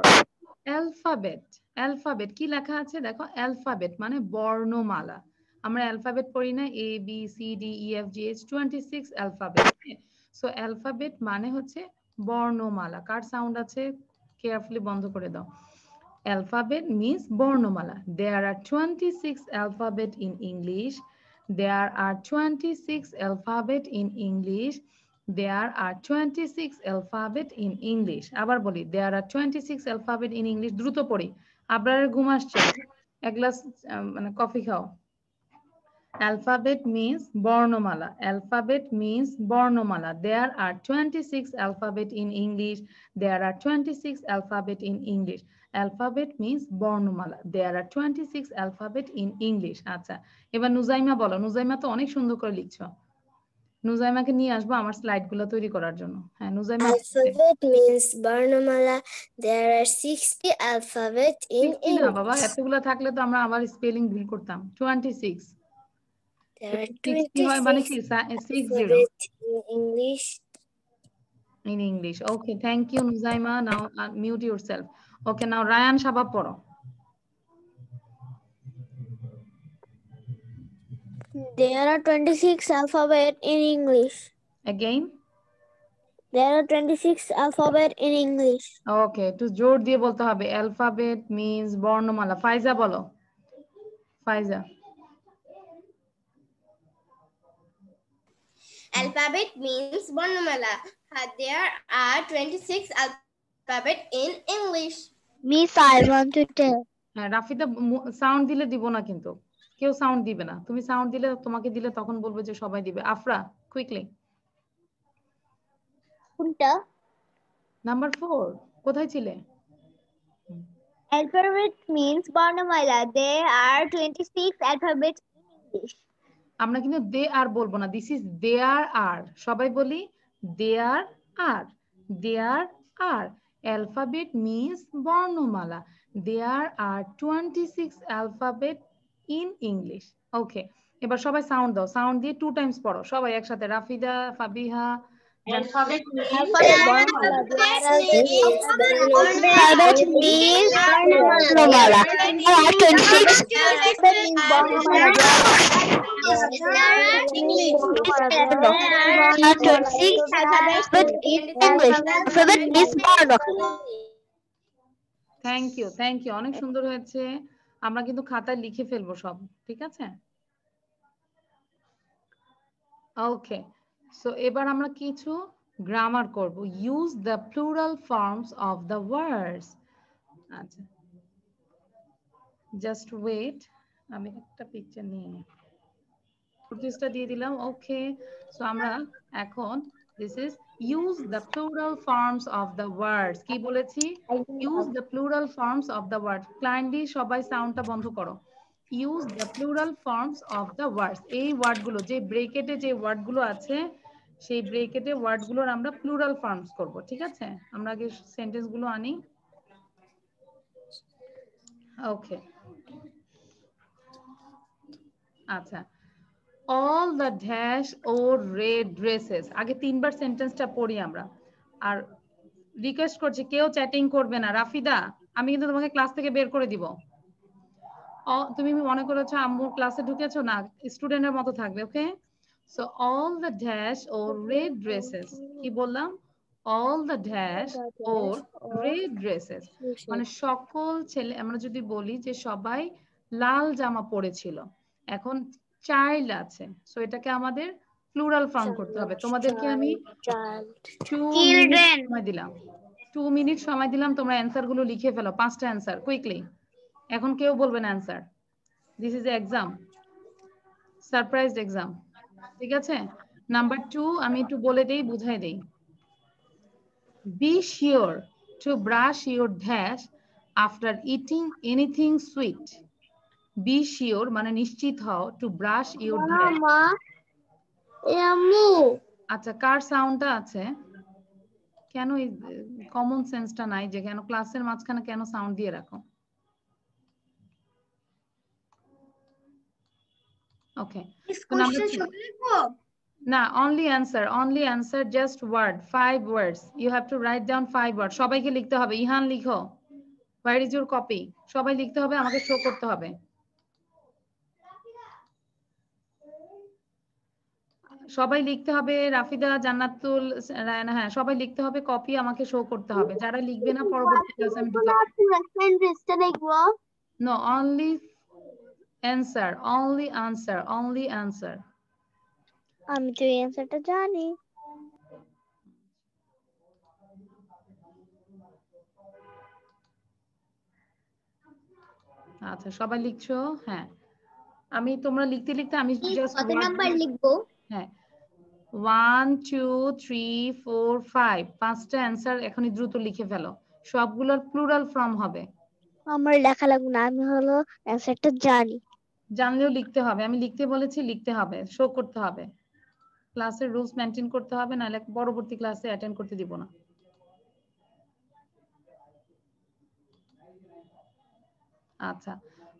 alphabet Alphabet, কি লেখা আছে? দেখো, alphabet মানে বর্ণমালা। আমরা alphabet পড়ি না A B C D E F G H twenty six alphabet so alphabet মানে হচ্ছে বর্ণমালা। কার সাউন্ড আছে? কেয়ারফুলি বন্ধ করে দাও। alphabet means বর্ণমালা। There are 26 alphabet in english there are 26 alphabet in english there are 26 alphabet in english আবার বলি, there are 26 alphabet in english দ্রুত পড়ি। আবরারে ঘুম আসছে এক গ্লাস মানে কফি খাও। বর্ণমালা। অ্যালফাবেট মিন্স বর্ণমালা। There are twenty six alphabet in English there are twenty six alphabet in English alphabet means বর্ণমালা। There twenty six alphabet in English আচ্ছা এবার নুজাইমা বলো। নুজাইমা তো অনেক সুন্দর করে লিখছো। নুজাইমাকে নিয়ে আসব আমার স্লাইডগুলো তৈরি করার জন্য। হ্যাঁ নুজাইমা বাবা এতগুলো থাকলে তো আমরা আবার স্পেলিং ভুল করতাম। টোয়েন্টি সিক্স মানে English in English okay thank you Nujaima now mute yourself okay now Rayan Sabab পড়ো। There are 26 alphabet in English. Again. There are 26 alphabet in English. Okay, একটু জোর দিয়ে বলতে হবে alphabet means বর্ণমালা ফাইজা বলো ফাইজা Alphabet means Varnamala. Uh, There are 26 alphabet in English. Miss, I want to tell. হ্যাঁ Rafida sound দিলে দিব না কিন্তু কেউ সাউন্ড দিবে না। তুমি সাউন্ড দিলে তোমাকে দিলে তখন বলবে যে সবাই দিবে। আফরা কুইকলি কোনটা? নাম্বার ফোর কোথায় ছিলে? Alphabet means Barnamala. There are 26 alphabets in English. আমরা কিন্তু দে আর বলব না। দিস ইজ দেয়ার আর আর সবাই বলি there R there R alphabet means বর্ণমালা there are twenty six alphabet in English okay এবার সবাই সাউন্ড দাও সাউন্ড দিয়ে টু টাইমস পড়ো সবাই একসাথে Rafida Fabiha thank you thank you অনেক সুন্দর হয়েছে আমরা কিন্তু খাতায় লিখে ফেলব সব, ঠিক আছে? ওকে সো এবার আমরা কিছু গ্রামার করব। Use the plural forms of the words আচ্ছা জাস্ট ওয়েট আমি একটা পিকচার নিয়ে নিই। দিয়ে দিলাম ওকে সো আমরা এখন this is use the plural forms of the words কি বলেছি? Use the plural forms of the word ক্লাইন্টলি সবাই সাউন্ডটা বন্ধ করো। Use the plural forms of the words এই ওয়ার্ডগুলো, যে ব্রেকেটে যে ওয়ার্ডগুলো আছে, সেই ব্রেকেটে ওয়ার্ডগুলোর আমরা প্লুরাল ফর্মস করব, ঠিক আছে? আমরা আগে সেন্টেন্সগুলো আনি। ওকে আচ্ছা। All the dash wore red dresses আগে তিনবার সেন্টেন্সটা পড়ি আমরা। আর রিকোয়েস্ট করছি, কেউ চ্যাটিং করবে না। রাফিদা, আমি কিন্তু তোমাকে ক্লাস থেকে বের করে দিব। তুমি মনে করেছ আম্মু ক্লাসে ঢুকেছো? না স্টুডেন্টের মতো থাকবে okay so all the dash wore red dresses কি বললাম? All the dash wore red dresses মানে সকল ছেলে, আমরা যদি বলি যে সবাই লাল জামা পরেছিল। এখন চাইল্ড আছে। সো এটাকে আমাদের প্লুরাল ফর্ম করতে হবে। তোমাদেরকে আমি child, টু Children. সময় দিলাম। টু মিনিট সময় দিলাম তোমরা অ্যান্সারগুলো লিখে ফেলো। পাঁচটা অ্যান্সার কুইকলি এখন কেউ বলবে না answer this is exam surprise exam ঠিক আছে? নাম্বার টু আমি একটু বলে দেই বুঝাই দেই। Be sure to brush your dash after eating anything sweet be sure মানে নিশ্চিত হও টু ব্রাশ ড্যাশ mama, আম্মু। আচ্ছা কার সাউন্ডটা আছে? কেন কমন সেন্সটা নাই যে কেন ক্লাসের মাঝখানে কেন সাউন্ড দিয়ে রাখো? ওকে না only answer only answer just word five words you have to write down five word সবাইকে লিখতে হবে। ইহান লিখো। হোয়ার ইজ ইউর কপি সবাই লিখতে হবে আমাকে শো করতে হবে। সবাই লিখতে হবে রাফিদা জান্নাতুল রায়না হ্যাঁ সবাই লিখতে হবে কপি আমাকে শো করতে হবে। যারা লিখবে না পরবর্তী ক্লাসে আমি ঢুকাবো no only answer only answer only answer আমি তো অ্যান্সারটা জানি। আচ্ছা সবাই লিখছো? হ্যাঁ। আমি তোমরা লিখতে লিখতে আমি জাস্ট কত নাম্বার লিখব? হ্যাঁ। One two three four five পাঁচটা অ্যান্সার এখনই দ্রুত লিখে ফেলো। সবগুলোর প্লুরাল ফর্ম হবে। আমার লেখা লাগবে না আমি হলো অ্যান্সারটা জানি। জানলেও লিখতে হবে। আমি লিখতে বলেছি লিখতে হবে। শো করতে হবে। ক্লাসের রুলস মেনটেন করতে হবে নাহলে পরবর্তী ক্লাসে অ্যাটেন্ড করতে দিব না। আচ্ছা।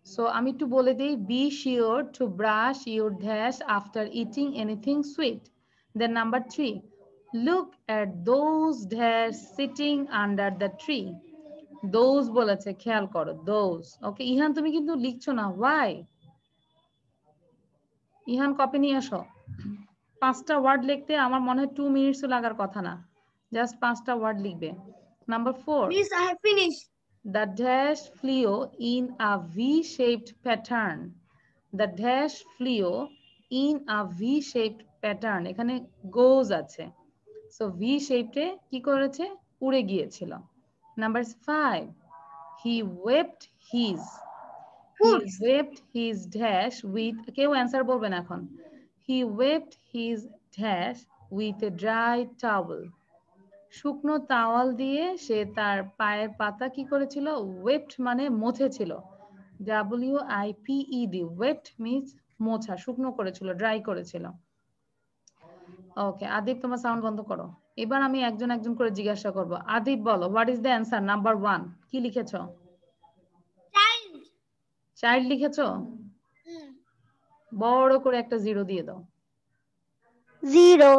সো আমি একটু বলে দিই be sure to brush your dash after eating anything sweet then number three look at those dash sitting under the tree those বলেছে খেয়াল করো দোজ ওকে ইহান তুমি কিন্তু লিখছো না ওয়াই ইহান কপি নিয়ে আসো পাঁচটা ওয়ার্ড লিখতে আমার মনে হয় টু মিনিটসও লাগার কথা না। জাস্ট পাঁচটা ওয়ার্ড লিখবে। Number four Miss, I have finished. The dash flew in a V-shaped pattern. The dash flew in a V-shaped pattern. এখানে goes আছে। সো ভি শেপটে কি করেছে? উড়ে গিয়েছিল। Number five he wept his he wept his dash with কেউ answer বলবেন এখন। He wept his dash with a dry towel শুকনো তাওয়াল দিয়ে সে তার পায়ের পাতা কি করেছিল? ওয়েপ্ট মানে মুছেছিল। W I P E D wept means মোছা শুকনো করেছিল ড্রাই করেছিল। ওকে আদিব তোমার সাউন্ড বন্ধ করো। এবার আমি একজন একজন করে জিজ্ঞাসা করব। আদিব বলো what is the answer number one কি লিখেছো. চাইল্ড লিখেছো? বড় করে একটা জিরো দিয়ে দাও। জিরো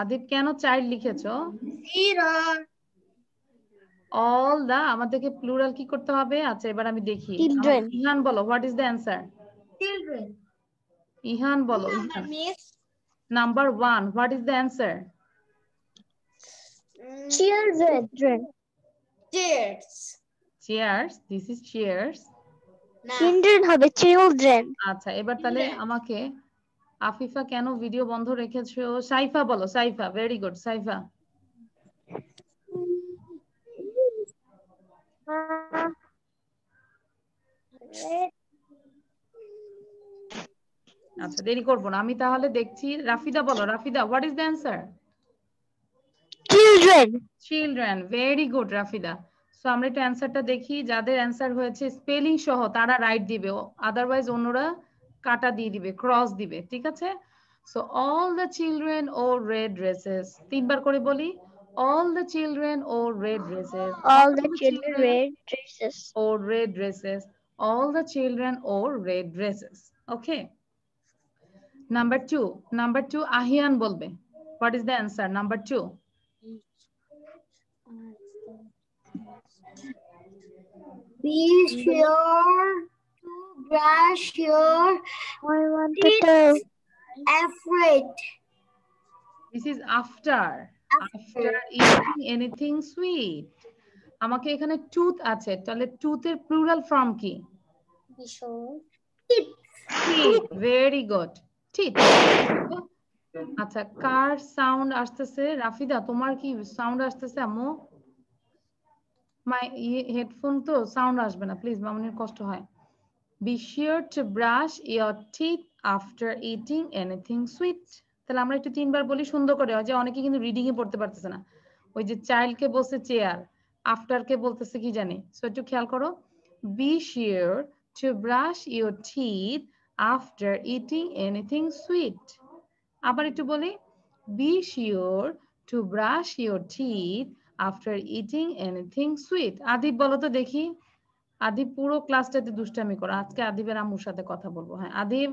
আদিব কেন চাইল্ড লিখেছো? Zero. অল দা আমাদেরকে প্লুরাল কি করতে হবে? আচ্ছা এবার আমি দেখি। ইহান বলো what is the answer Children. Ihan বলো Ihan. Miss. Number one what is the answer children, Chairs. Chairs this is chairs Now. হবে চিলড্রেন আচ্ছা এবার তাহলে আমাকে আফিফা কেন ভিডিও বন্ধ রেখেছো? সাইফা বলো সাইফা ভেরি গুড সাইফা। আচ্ছা দেরি করব না। আমি তাহলে দেখছি রাফিদা বলো Rafida what is the answer children children very good Rafida. So আমরা একটু অ্যান্সারটা দেখি যাদের অ্যান্সার হয়েছে স্পেলিং সহ তারা রাইট দিবে। আদারওয়াইজ অন্যরা কাটা দিয়ে দিবে ক্রস দিবে ঠিক আছে? So all the children wore red dresses তিনবার করে বলি all the children wore red dresses all the children wear dresses or red dresses all the children or red dresses okay? number 2 number 2 ahian bolbe what is the answer number 2 Be sure to brush your I want to tell afraid. this is after after eating anything sweet আমাকে এখানে tooth আছে তাহলে টুথের plural form কি Be sure. teeth very good Teeth আচ্ছা কার sound আসতেছে? রাফিদা, তোমার কি সাউন্ড আসতেছে, আম্মু? মাই হেডফোন তো সাউন্ড আসবে না প্লিজ কষ্ট হয়। Be sure to brush your teeth after eating anything sweet তাহলে আমরা একটু তিনবার বলি, সুন্দর করে। যে অনেকে কিন্তু রিডিং এ পড়তে পারতেছে না। ওই যে চাইল্ড কে বলছে চেয়ার আফটার কে বলতেছে কি জানি? সো একটু খেয়াল করো। Be sure to brush your teeth after eating anything sweet আবার একটু বলি be sure to brush your teeth after eating anything sweet Adib, বলো তো দেখি। আদিব, পুরো ক্লাসটাতে দুষ্টামি করো। আজকে আদিবের আম্মুর সাথে কথা বলব। হ্যাঁ আদিব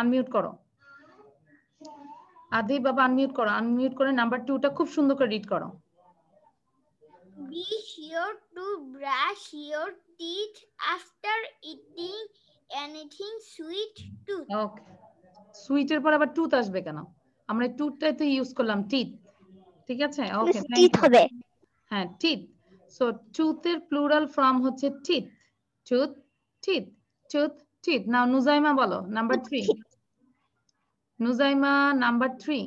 আনমিউট করো। আদিব, বাবা আনমিউট করো। আনমিউট করে নাম্বার টুটা খুব সুন্দর করে রিড করো। Be sure to brush your teeth after eating anything sweet tooth. ওকে সুইটের পর আবার টুথ আসবে কেন? আমরা টুথটাই তো ইউজ করলাম টিথ ঠিক আছে? ওকে টিথ হবে। হ্যাঁ টিথ সো টুথের প্লুরাল ফর্ম হচ্ছে teeth tooth teeth tooth teeth now Nujaima বলো number three Nujaima number three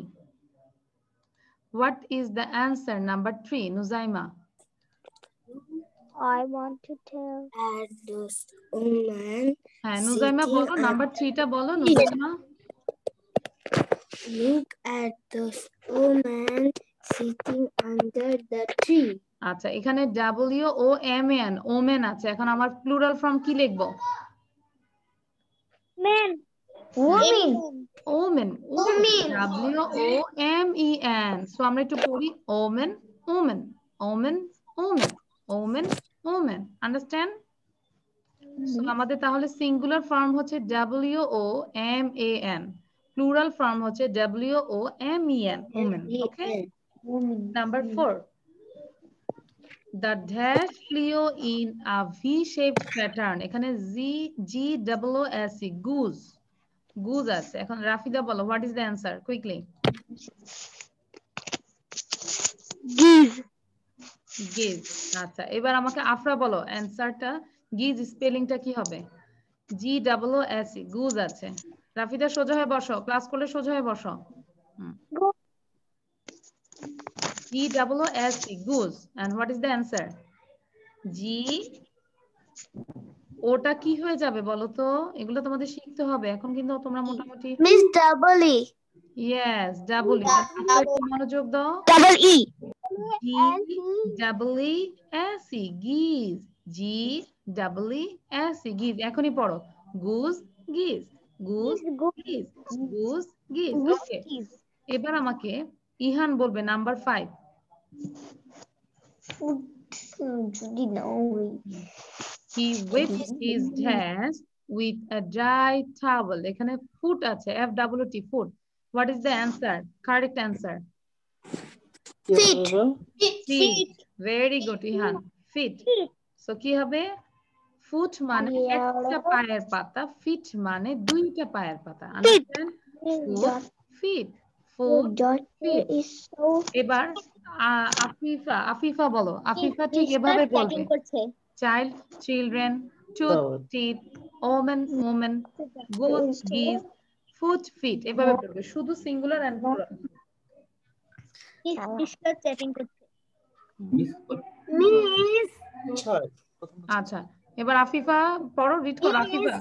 what is the answer number three Nujaima I want to tell At this woman হ্যাঁ Nujaima Sitting বলো on- number থ্রিটা বলো Nujaima. look at this woman sitting under the tree. আচ্ছা এখানে W O M N woman আছে। এখন আমার plural form কি লিখব? Men Women. Women. W O M E N so আমরা একটু পড়ি। Women women women women women women understand so আমাদের তাহলে সিঙ্গুলার ফর্ম হচ্ছে W O M A N plural form হচ্ছে W O M E N women okay Number four. The dash flew in a V-shaped pattern. এখানে Z G double O S E goose. Goose আছে। এখন রাফিদা বলো what is the answer? Quickly. give Giz. আচ্ছা এবার আমাকে আফরা বলো অ্যান্সারটা গিজ স্পেলিংটা কি হবে G double O S E goose আছে রাফিদা সোজা হয়ে বসো ক্লাস করলে সোজা হয়ে বসো। G double O S E goose and what is the answer? G ওটা কি হয়ে যাবে বলো তো এগুলো তোমাদের শিখতে হবে এখন কিন্তু তোমরা মোটামুটি Miss Double E. Yes double E মনোযোগ দাও e ডাবল ই ই গিজ জি ডাবল ই এস ই গিজ এখনই পড়ো গুজ গিজ গুজ গিজ গুজ গিজ ওকে এবার আমাকে ইহান বলবে number five He whipped his dash with a dry towel. এখানে foot আছে F W T foot. What is the answer? Correct answer. Feet. Feet. Very good, Ihan Feet. So কি হবে? Foot মানে একটা পায়ের পাতা, feet মানে দুইটা পায়ের পাতা। Understand? Foot, feet. Foot, feet. is so এবার আফিফা আফিফা বলো আফিফা ঠিক এভাবে বলবে child children tooth teeth omen woman goat geese foot feet এভাবে পড়বে শুধু সিঙ্গুলার এন্ড প্লুরাল আচ্ছা এবার আফিফা পড়ো রিড করো। আফিফা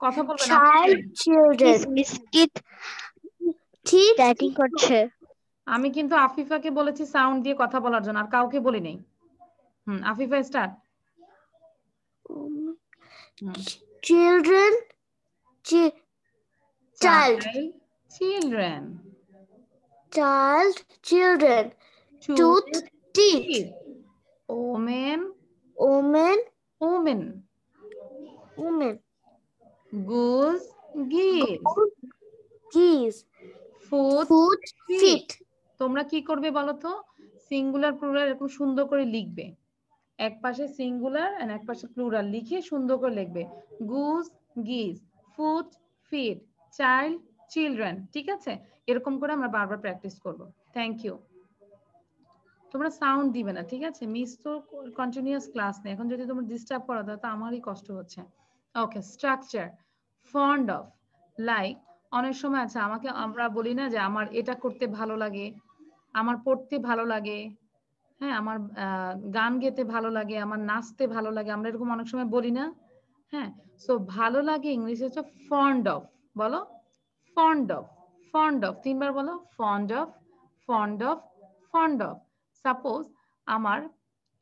কথা বলবে না। Child children. Biscuit teeth করছে। আমি কিন্তু আফিফাকে বলেছি সাউন্ড দিয়ে কথা বলার জন্য আর কাউকে বলি নাই। হুম Afifa start children Child. Child children tooth teeth teeth omen woman omen woman goose geese geese foot foot feet তোমরা কি করবে বলো তো সিঙ্গুলার প্লুরাল এরকম সুন্দর করে লিখবে এক পাশে সিঙ্গুলার এন্ড এক পাশে প্লুরাল লিখে সুন্দর করে লিখবে গুজ গিজ ফুট ফিট চাইল্ড চিলড্রেন ঠিক আছে? এরকম করে আমরা বারবার প্র্যাকটিস করব। থ্যাংক ইউ তোমরা সাউন্ড দিবে না, ঠিক আছে? মিস তো কন্টিনিউয়াস ক্লাস নেই। এখন যদি তোমরা ডিস্টার্ব করো, তাহলে তো আমারই কষ্ট হচ্ছে। Okay structure fond of like অনেক সময় আছে, আমাকে আমরা বলি না যে আমার এটা করতে ভালো লাগে, আমার পড়তে ভালো লাগে হ্যাঁ? আমার গান গেতে ভালো লাগে, আমার নাচতে ভালো লাগে, আমরা এরকম অনেক সময় বলি না হ্যাঁ? সো ভালো লাগে ইংলিশে হচ্ছে ফন্ড অফ বলো? ফন্ড অফ ফন্ড অফ তিনবার বলো fond of fond of fond of suppose আমার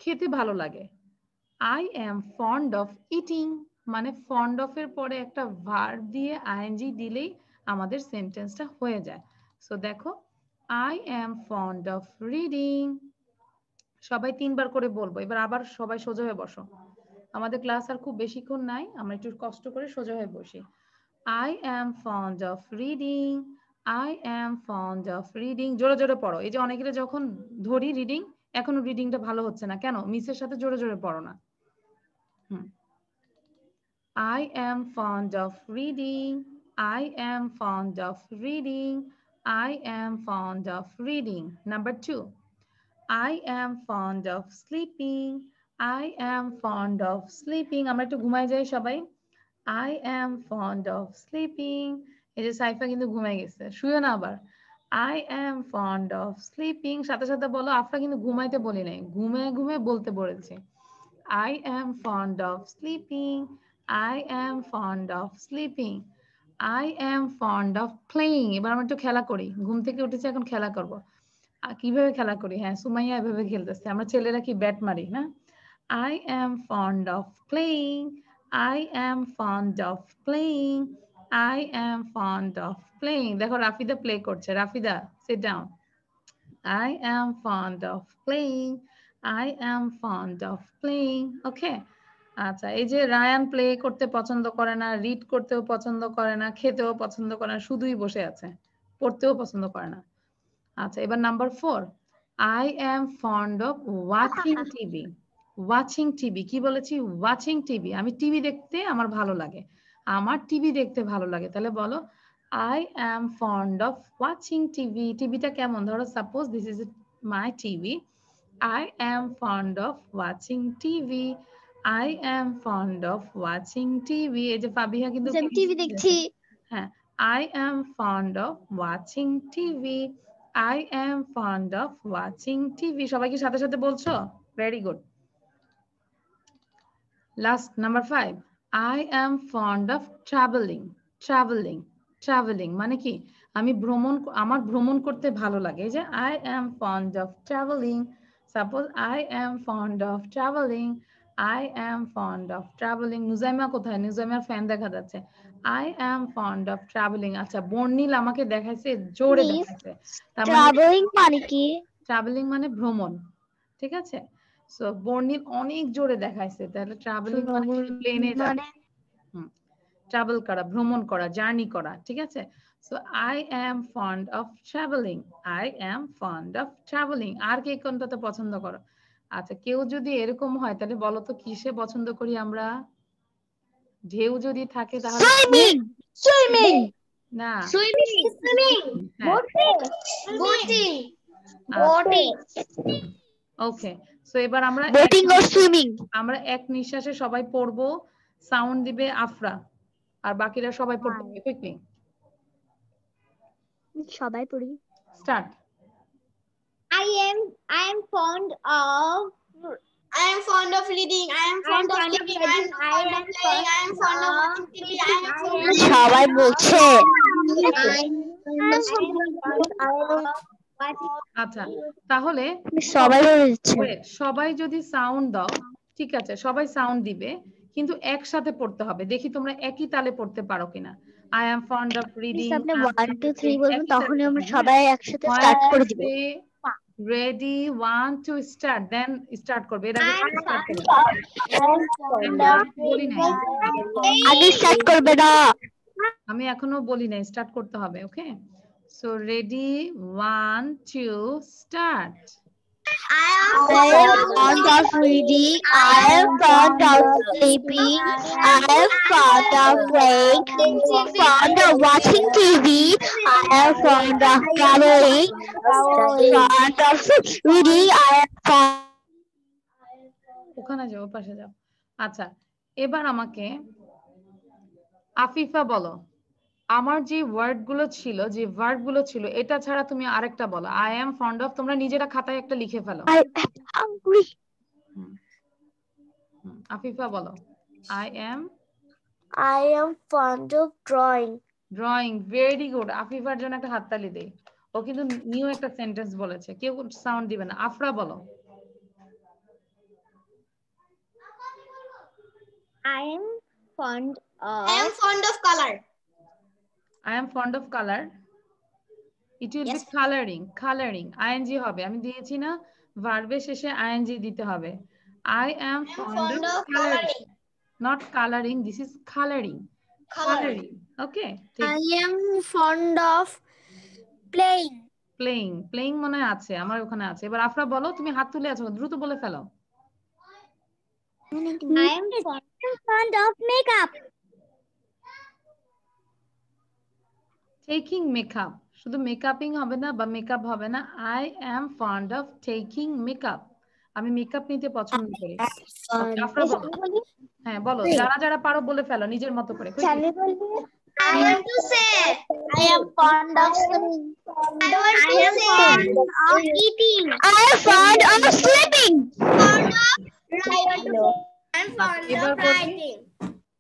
খেতে ভালো লাগে। I am fond of eating মানে ফন্ড অফ এর পরে একটা ভার্ব দিয়ে আইএনজি দিলেই আমাদের সেন্টেন্সটা হয়ে যায়। সো দেখো I am fond of reading সবাই তিনবার করে বলব, এবার আবার সবাই সোজা হয়ে বসো। আমাদের ক্লাস আর খুব বেশিক্ষণ নাই, আমরা একটু কষ্ট করে সোজা হয়ে বসি। I am fond of reading I am fond of reading জোরে জোরে পড়ো এই যে অনেকের যখন ধরি রিডিং এখনও রিডিংটা ভালো হচ্ছে না কেন মিসের সাথে জোরে জোরে পড়ো না হুম I am fond of reading. I am fond of reading. I am fond of reading. Number two, I am fond of sleeping. I am fond of sleeping. আমরা একটু ঘুমাই যাই সবাই I am fond of sleeping. এই যে সাইফা কিন্তু ঘুমাই গেছে, শুয়ে না আবার I am fond of sleeping. সাথে সাথে বলো, আফরা কিন্তু ঘুমাইতে বলি নাই, ঘুমে ঘুমে বলতে বলেছি I am fond of sleeping. I am fond of sleeping. I am fond of playing. এবার আমরা একটু খেলা করি, ঘুম থেকে উঠেছি, এখন খেলা করব কীভাবে খেলা করি হ্যাঁ সুমাইয়া এভাবে খেলতেছে, আমরা ছেলেরা কি ব্যাট মারি, না I am fond of playing. I am fond of playing. I am fond of playing. দেখো, রাফিদা প্লে করছে Rafida, sit down. I am fond of playing. I am fond of playing. Okay. আচ্ছা এই যে রায়ান প্লে করতে পছন্দ করে না read করতেও পছন্দ করে না, খেতেও পছন্দ করে না, শুধুই বসে আছে, পড়তেও পছন্দ করে না আচ্ছা এবার number four I am fond of watching TV watching TV কি বলেছি? ওয়াচিং টিভি আমি টিভি দেখতে আমার ভালো লাগে। আমার টিভি দেখতে ভালো লাগে। তাহলে বলো I am fond of watching TV টিভিটা কেমন? ধরো suppose this is my TV I am fond of watching TV I am fond of watching TV এই যে ফাবিহা কিন্তু টিভি দেখছি। হ্যাঁ I am fond of watching TV I am fond of watching TV সবাই কি সাথে সাথে বলছো? Very good last number five I am fond of traveling traveling traveling মানে কি? আমি ভ্রমণ আমার ভ্রমণ করতে ভালো লাগে। যে I am fond of traveling suppose I am fond of traveling I am fond of traveling Nujaima কোথায়? নুজাইমার ফ্যান দেখা যাচ্ছে। I am fond of traveling আচ্ছা বর্ণিল আমাকে দেখাইছে জোরে. দেখাইছে। তার মানে ট্রাভেলিং মানে কি? ট্রাভেলিং মানে ভ্রমণ। ঠিক আছে? সো বর্ণিল অনেক জোরে দেখাইছে। তাহলে ট্রাভেলিং মানে প্লেনে মানে ট্রাভেল করা ভ্রমণ করা জার্নি করা ঠিক আছে? So I am fond of traveling I am fond of traveling আর কে কোনটাতে পছন্দ করো? আচ্ছা কেউ যদি এরকম হয় তাহলে বলো তো কিসে পছন্দ করি আমরা? ঢেউ যদি থাকে তাহলে সুইমিং সুইমিং না। সুইমিং সুইমিং বোটিং আচ্ছা, বোটিং ওকে সো এবার আমরা বোটিং অর সুইমিং আমরা এক নিঃশ্বাসে সবাই পড়ব সাউন্ড দিবে আফরা আর বাকিরা সবাই পড়তে হবে কুইকলি সবাই পড়ি start I am I am fond of I am fond of reading. I am fond of sleeping. I am fond of playing. I am fond of watching TV. I am fond of সবাই বলছে আচ্ছা তাহলে সবাই বলে দিচ্ছে wait, সবাই যদি sound দাও ঠিক আছে সবাই সাউন্ড দিবে কিন্তু একসাথে পড়তে হবে। দেখি তোমরা একই তালে পড়তে পারো কিনা। I am fond of reading আপনি ওয়ান টু থ্রি বলবেন তখনই আমরা সবাই একসাথে স্টার্ট করে দিব। Ready one two start then start করবে। নাই। আগে স্টার্ট করবে না। আমি এখনও বলি নাই স্টার্ট করতে হবে okay so ready one two start I am fond of reading. I am fond of sleeping. I am fond of playing. Fond of watching TV. I am fond of traveling. Fond of reading. I am fond. ওখানে যাও পাশে যাও আচ্ছা এবার আমাকে আফিফা বলো আমার যে ওয়ার্ডগুলো ছিল যে ভার্বগুলো ছিল এটা ছাড়া তুমি আরেকটা বলো। আই এম ফন্ড অফ তোমরা নিজেরা খাতায় একটা লিখে ফেলো। I am hungry. আফিফা বলো। I am I am fond of drawing. Drawing very good আফিফার জন্য একটা হাততালি দেই ও কিন্তু নিউ একটা সেন্টেন্স বলেছে। কেউ সাউন্ড দিবে না। আফরা বলো। I am fond I am of fond of color. Colour it will be colouring colouring ING হবে। আমি দিয়েছি না ভার্বের শেষে আইএনজি দিতে হবে। I am fond fond of of colouring coloring. Not colouring this is colouring Coloring. Colouring okay I am fond of playing. Playing playing মনে হয় আছে আমার ওখানে আছে। এবার আফরা বলো তুমি হাত তুলে আছো দ্রুত বলে ফেলো। I am fond, fond of makeup. taking makeup. শুধু মেকআপিং হবে না বা মেকআপ হবে না I am fond of taking makeup আমি মেকআপ নিতে পছন্দ করি। আচ্ছা, হ্যাঁ বলো যারা যারা পারো বলে ফেলো নিজের মতো করে।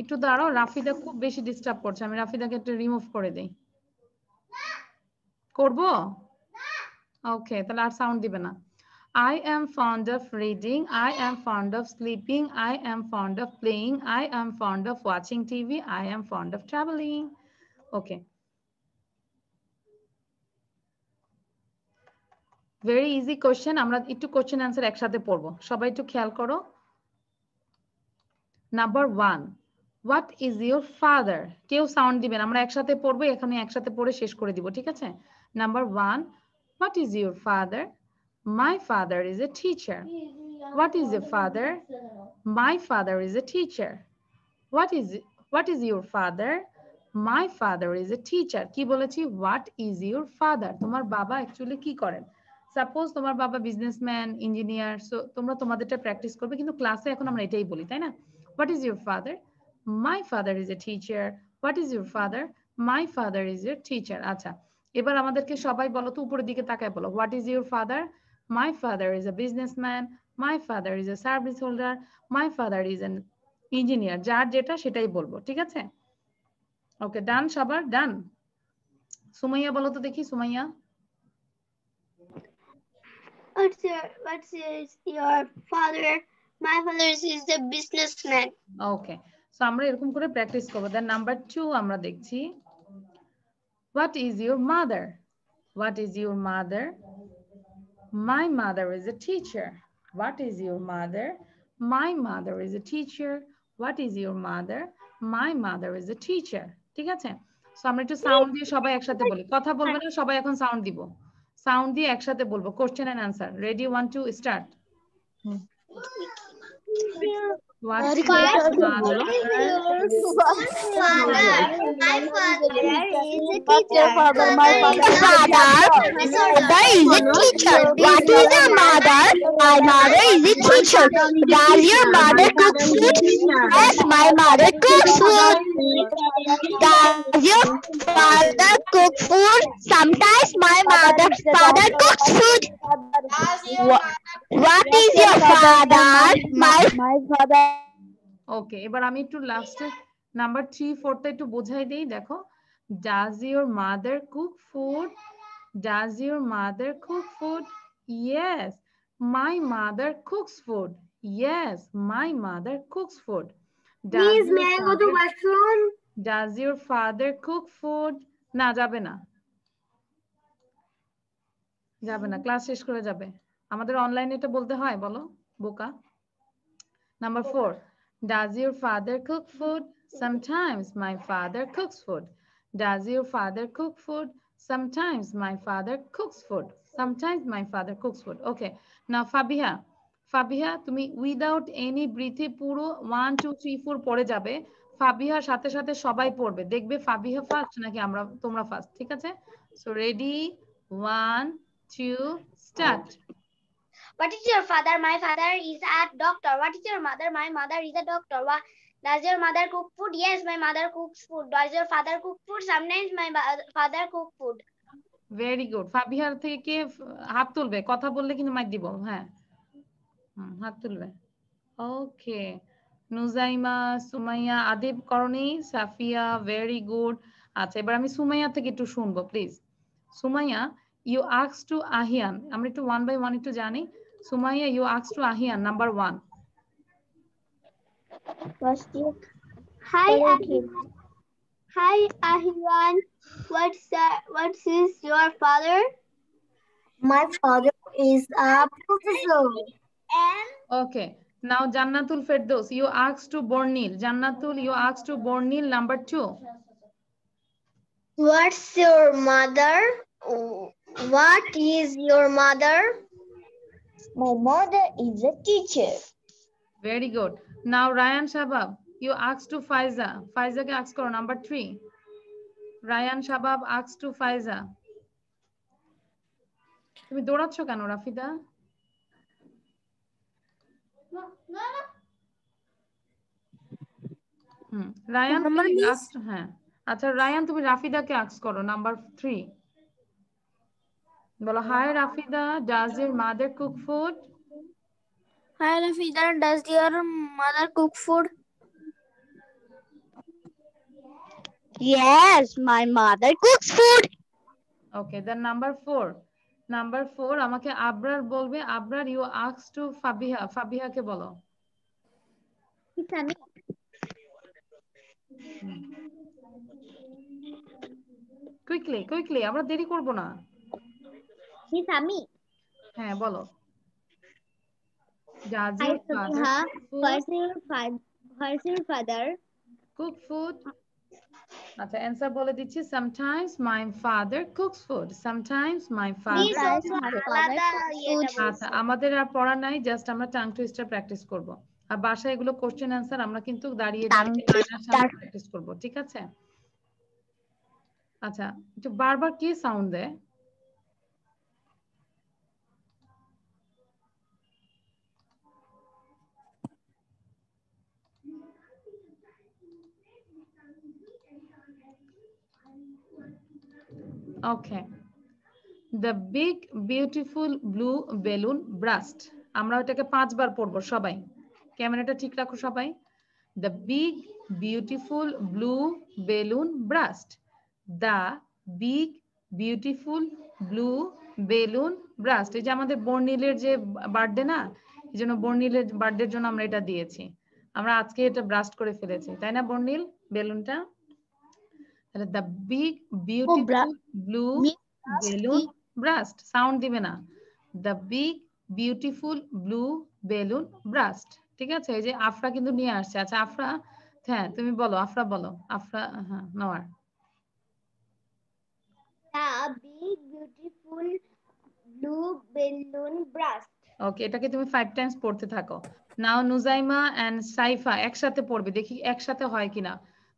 একটু দাঁড়াও, রাফিদা খুব বেশি ডিস্টার্ব করছে, আমি রাফিদাকে একটু রিমুভ করে দেই করব ওকে তাহলে আর সাউন্ড দিবে না I am fond of reading. I am fond of sleeping. I am fond of playing. I am fond of watching TV. I am fond of traveling. Okay. Very easy question আমরা একটু question answer একসাথে পড়ব সবাই একটু খেয়াল করো number one what is your father কেউ sound দিবেন আমরা একসাথে পড়ব, এখানে একসাথে পড়ে শেষ করে দিব, ঠিক আছে? Number one what is your father my father is a teacher what is your father my father is a teacher what is what is your father my father is a teacher কি বলেছি? What is your father তোমার বাবা actually কি করেন? Suppose তোমার বাবা businessman engineer so তোমরা তোমাদেরটা practice করবে, কিন্তু ক্লাসে এখন আমরা এটাই বলি, তাই না? What is your father my father is a teacher what is your father my father is your teacher আচ্ছা এবার আমাদেরকে সবাই বলো তো উপরের দিকে তাকায় বলো what is your father my father is a businessman my father is a service holder my father is an engineer যার যেটা সেটাই বলব ঠিক আছে? ওকে ডান সবার ডান সুমাইয়া বলো তো দেখি Sumaiya. What's your What's your father? My father is the businessman. Okay so আমরা এরকম করে প্র্যাকটিস করব। দেন নাম্বার টু আমরা দেখছি what is your mother what is your mother my mother is a teacher what is your mother my mother is a teacher what is your mother my mother is a teacher ঠিক আছে? So আমরা একটু sound দিয়ে সবাই একসাথে বলি। কথা বলবে না, সবাই এখন সাউন্ড দিব। সাউন্ড দিয়ে একসাথে বলব। Question and answer ready one two start What is your mother? Father, my father is a teacher. father? My father is a teacher. What is your mother? My mother is a teacher. Does your mother cook food? Yes, my mother cooks food. Does your father cook food? Sometimes my mother father cooks food. Does your What, what is your father? My my father. Okay এবার আমি একটু লাস্টে number three ফোরটা একটু বোঝাই দিই দেখো। Does your mother cook food does your mother cook food yes my mother cooks food yes my mother cooks food Please, may I go to washroom? Does your father cook food না যাবে না। যাবে না class শেষ করে যাবে। আমাদের অনলাইনে এটা বলতে হয় বলো বোকা। Number four does your father cook food sometimes my father cooks food does your father cook food Sometimes my father cooks food. Sometimes my father cooks food. Okay. Now Fabiha. Fabiha তুমি without any ব্রিথে পুরো one two three four পড়ে যাবে ফাবিহার সাথে সাথে সবাই পড়বে দেখবে Fabiha first নাকি আমরা, তোমরা ফার্স্ট ঠিক আছে so ready one two start What is your father? My father is a doctor. What is your mother? My mother is a doctor. What does your mother cook food? Yes, my mother cooks food. Does your father cook food? Sometimes my father cook food. Very good ফাবিহার থেকে কে হাত তুলবে কথা বললে কিন্তু mic দিব হ্যাঁ হাত তুলবে okay Nujaima Sumaiya Adib Karoni Safiya very good আচ্ছা এবার আমি সুমাইয়া থেকে একটু শুনব প্লিজ সুমাইয়া ইউ আক্স টু আহিয়ান আমরা একটু ওয়ান বাই ওয়ান একটু জানি Sumaya, you asked Rahia, number one. Question. Hi, everyone. Hi, Ahiran. What's, that? what is your father? My father is a professor. And? Okay. Now, Jannatul Ferdos, you asked to Bornil. Jannatul, you asked to Bornil, number two. What's your mother? What is your mother? My mother is a teacher. Very good. Now Ryan Shabab, you ask to Faiza. Faiza ke ask karo number three. Ryan Shabab asks to Faiza. তুমি দৌড়াচ্ছ কেন রাফিদা হুম Rayan Number please ask- হ্যাঁ আচ্ছা Ryan তুমি রাফিদাকে আক্স করো নাম্বার থ্রি বলো hi Rafida does your mother cook food Hi, Rafida. Does your mother cook food? Yes, my mother cooks food. Okay then number four number four আমাকে আবরার বলবে Abrar you আক্স টু ফাবিহা ফাবিহাকে বলো কুইকলি কুইকলি আমরা দেরি করব না মিস হ্যাঁ, আচ্ছা, আচ্ছা, আমাদের আর পড়া নাই জাস্ট আমরা টাং টু স্টার প্র্যাকটিস করব। আর বাসায় এগুলো কোশ্চেন আনসার আমরা কিন্তু দাঁড়িয়ে প্র্যাকটিস করব ঠিক আছে? আচ্ছা বারবার কি সাউন্ড দেয়? Okay the big beautiful blue balloon burst আমরা ওটাকে পাঁচবার পড়ব সবাই। ক্যামেরাটা ঠিক রাখো, সবাই। The big beautiful blue balloon burst the big beautiful blue balloon burst এই যে আমাদের বর্নিলের যে বার্থডে না, এই জন্য বর্নিলের বার্থডের জন্য আমরা এটা দিয়েছি। আমরা আজকে এটা ব্রাস্ট করে ফেলেছি। তাই না বর্নিল বেলুনটা তাহলে the big beautiful blue balloon burst sound দিবে না। The big beautiful blue balloon burst ঠিক আছে? এই যে আফরা কিন্তু নিয়ে আসছে। আচ্ছা আফরা হ্যাঁ তুমি বলো আফরা বলো। আফরা হ্যাঁ নোয়ার The big beautiful blue balloon burst. ওকে এটাকে তুমি ফাইভ টাইমস পড়তে থাকো। নাও নুজাইমা এন্ড সাইফা একসাথে পড়বে। দেখি একসাথে হয় কিনা।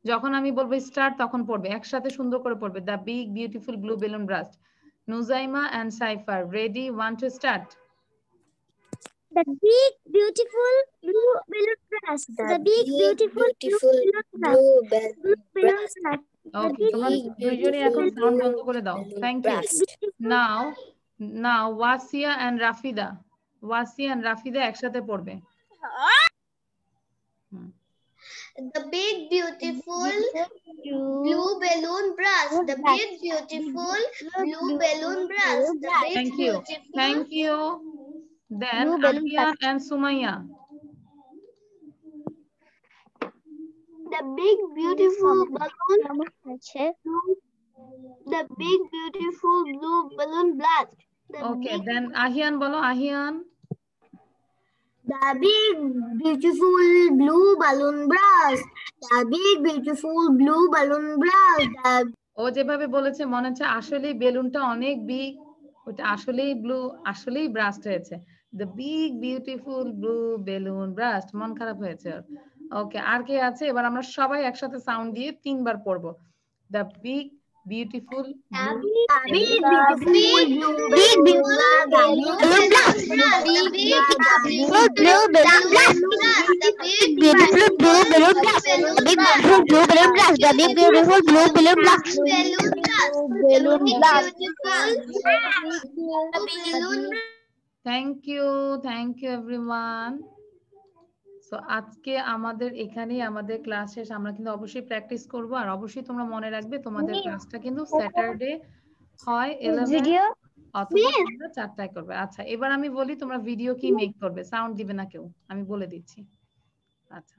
যখন আমি বলব স্টার তখন পড়বে একসাথে সুন্দর করে পড়বে the big beautiful blue balloon burst Nujaima and cipher ready one two start The big beautiful blue balloon burst. The, the big big beautiful, beautiful blue balloon তোমার দুইজনই এখন সাউন্ড বন্ধ করে দাও thank you. Now now Wasia and Rafida Wasia and Rafida একসাথে পড়বে The big beautiful blue balloon burst. The big beautiful blue balloon burst. The big Thank you. beautiful Thank you. Then Blue balloon and Sumaya. The big beautiful balloon. আছে The big beautiful blue balloon blast. The Okay, then Ahian bolo Ahian. The big, beautiful blue balloon blast. The big, beautiful blue balloon blast. The ও যেভাবে বলেছে, মনে হচ্ছে আসলেই বেলুনটা অনেক big ওটা আসলেই blue আসলেই ব্রাস্ট হয়েছে। The big beautiful blue balloon burst মন খারাপ হয়েছে ওকে আর কে আছে? এবার আমরা সবাই একসাথে সাউন্ড দিয়ে তিনবার পড়ব। The big Beautiful. Thank you. Thank you, everyone. So আজকে আমাদের এখানেই আমাদের ক্লাস শেষ। আমরা কিন্তু অবশ্যই প্র্যাকটিস করব। আর অবশ্যই তোমরা মনে রাখবে তোমাদের ক্লাসটা কিন্তু স্যাটারডে হয় 11 অথবা তোমরা চারটায় করবে। আচ্ছা এবার আমি বলি তোমরা ভিডিও কি মেক করবে। সাউন্ড দিবে না কেউ। আমি বলে দিচ্ছি। আচ্ছা।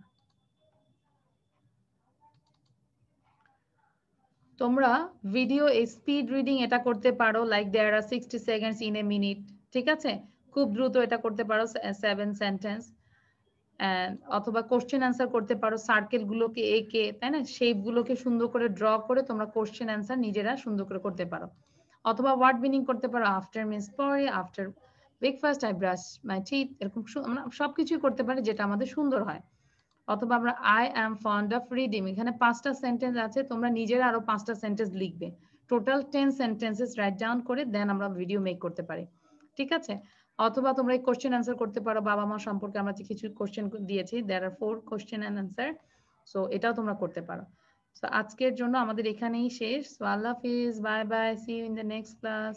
তোমরা ভিডিও স্পিড রিডিং এটা করতে পারো। Like there are sixty seconds in a minute ঠিক আছে? খুব দ্রুত এটা করতে পারো সেভেন সেন্টেন্স অথবা কোশ্চেন অ্যান্সার করতে পারো সার্কেল গুলোকে এঁকে তাই না? শেপ গুলোকে সুন্দর করে ড্র করে তোমরা কোশ্চেন অ্যান্সার নিজেরা সুন্দর করে করতে পারো। অথবা ওয়ার্ড মিনিং করতে পারো আফটার মিনস পরে after breakfast I brush my teeth এরকম আমরা সবকিছুই করতে পারি যেটা আমাদের সুন্দর হয়। অথবা আমরা I am fond of reading এখানে পাঁচটা সেন্টেন্স আছে, তোমরা নিজেরা আরও পাঁচটা সেন্টেন্স লিখবে। Total ten sentences write down করে দেন আমরা ভিডিও মেক করতে পারি। ঠিক আছে? অথবা তোমরা এই কোশ্চেন অ্যান্সার করতে পারো, বাবা মা সম্পর্কে আমরা কিছু কোশ্চেন দিয়েছি there are four question and answer so এটাও তোমরা করতে পারো। সো আজকের জন্য আমাদের এখানেই শেষ। সো আল্লাহ হাফিজ bye bye see you in the next class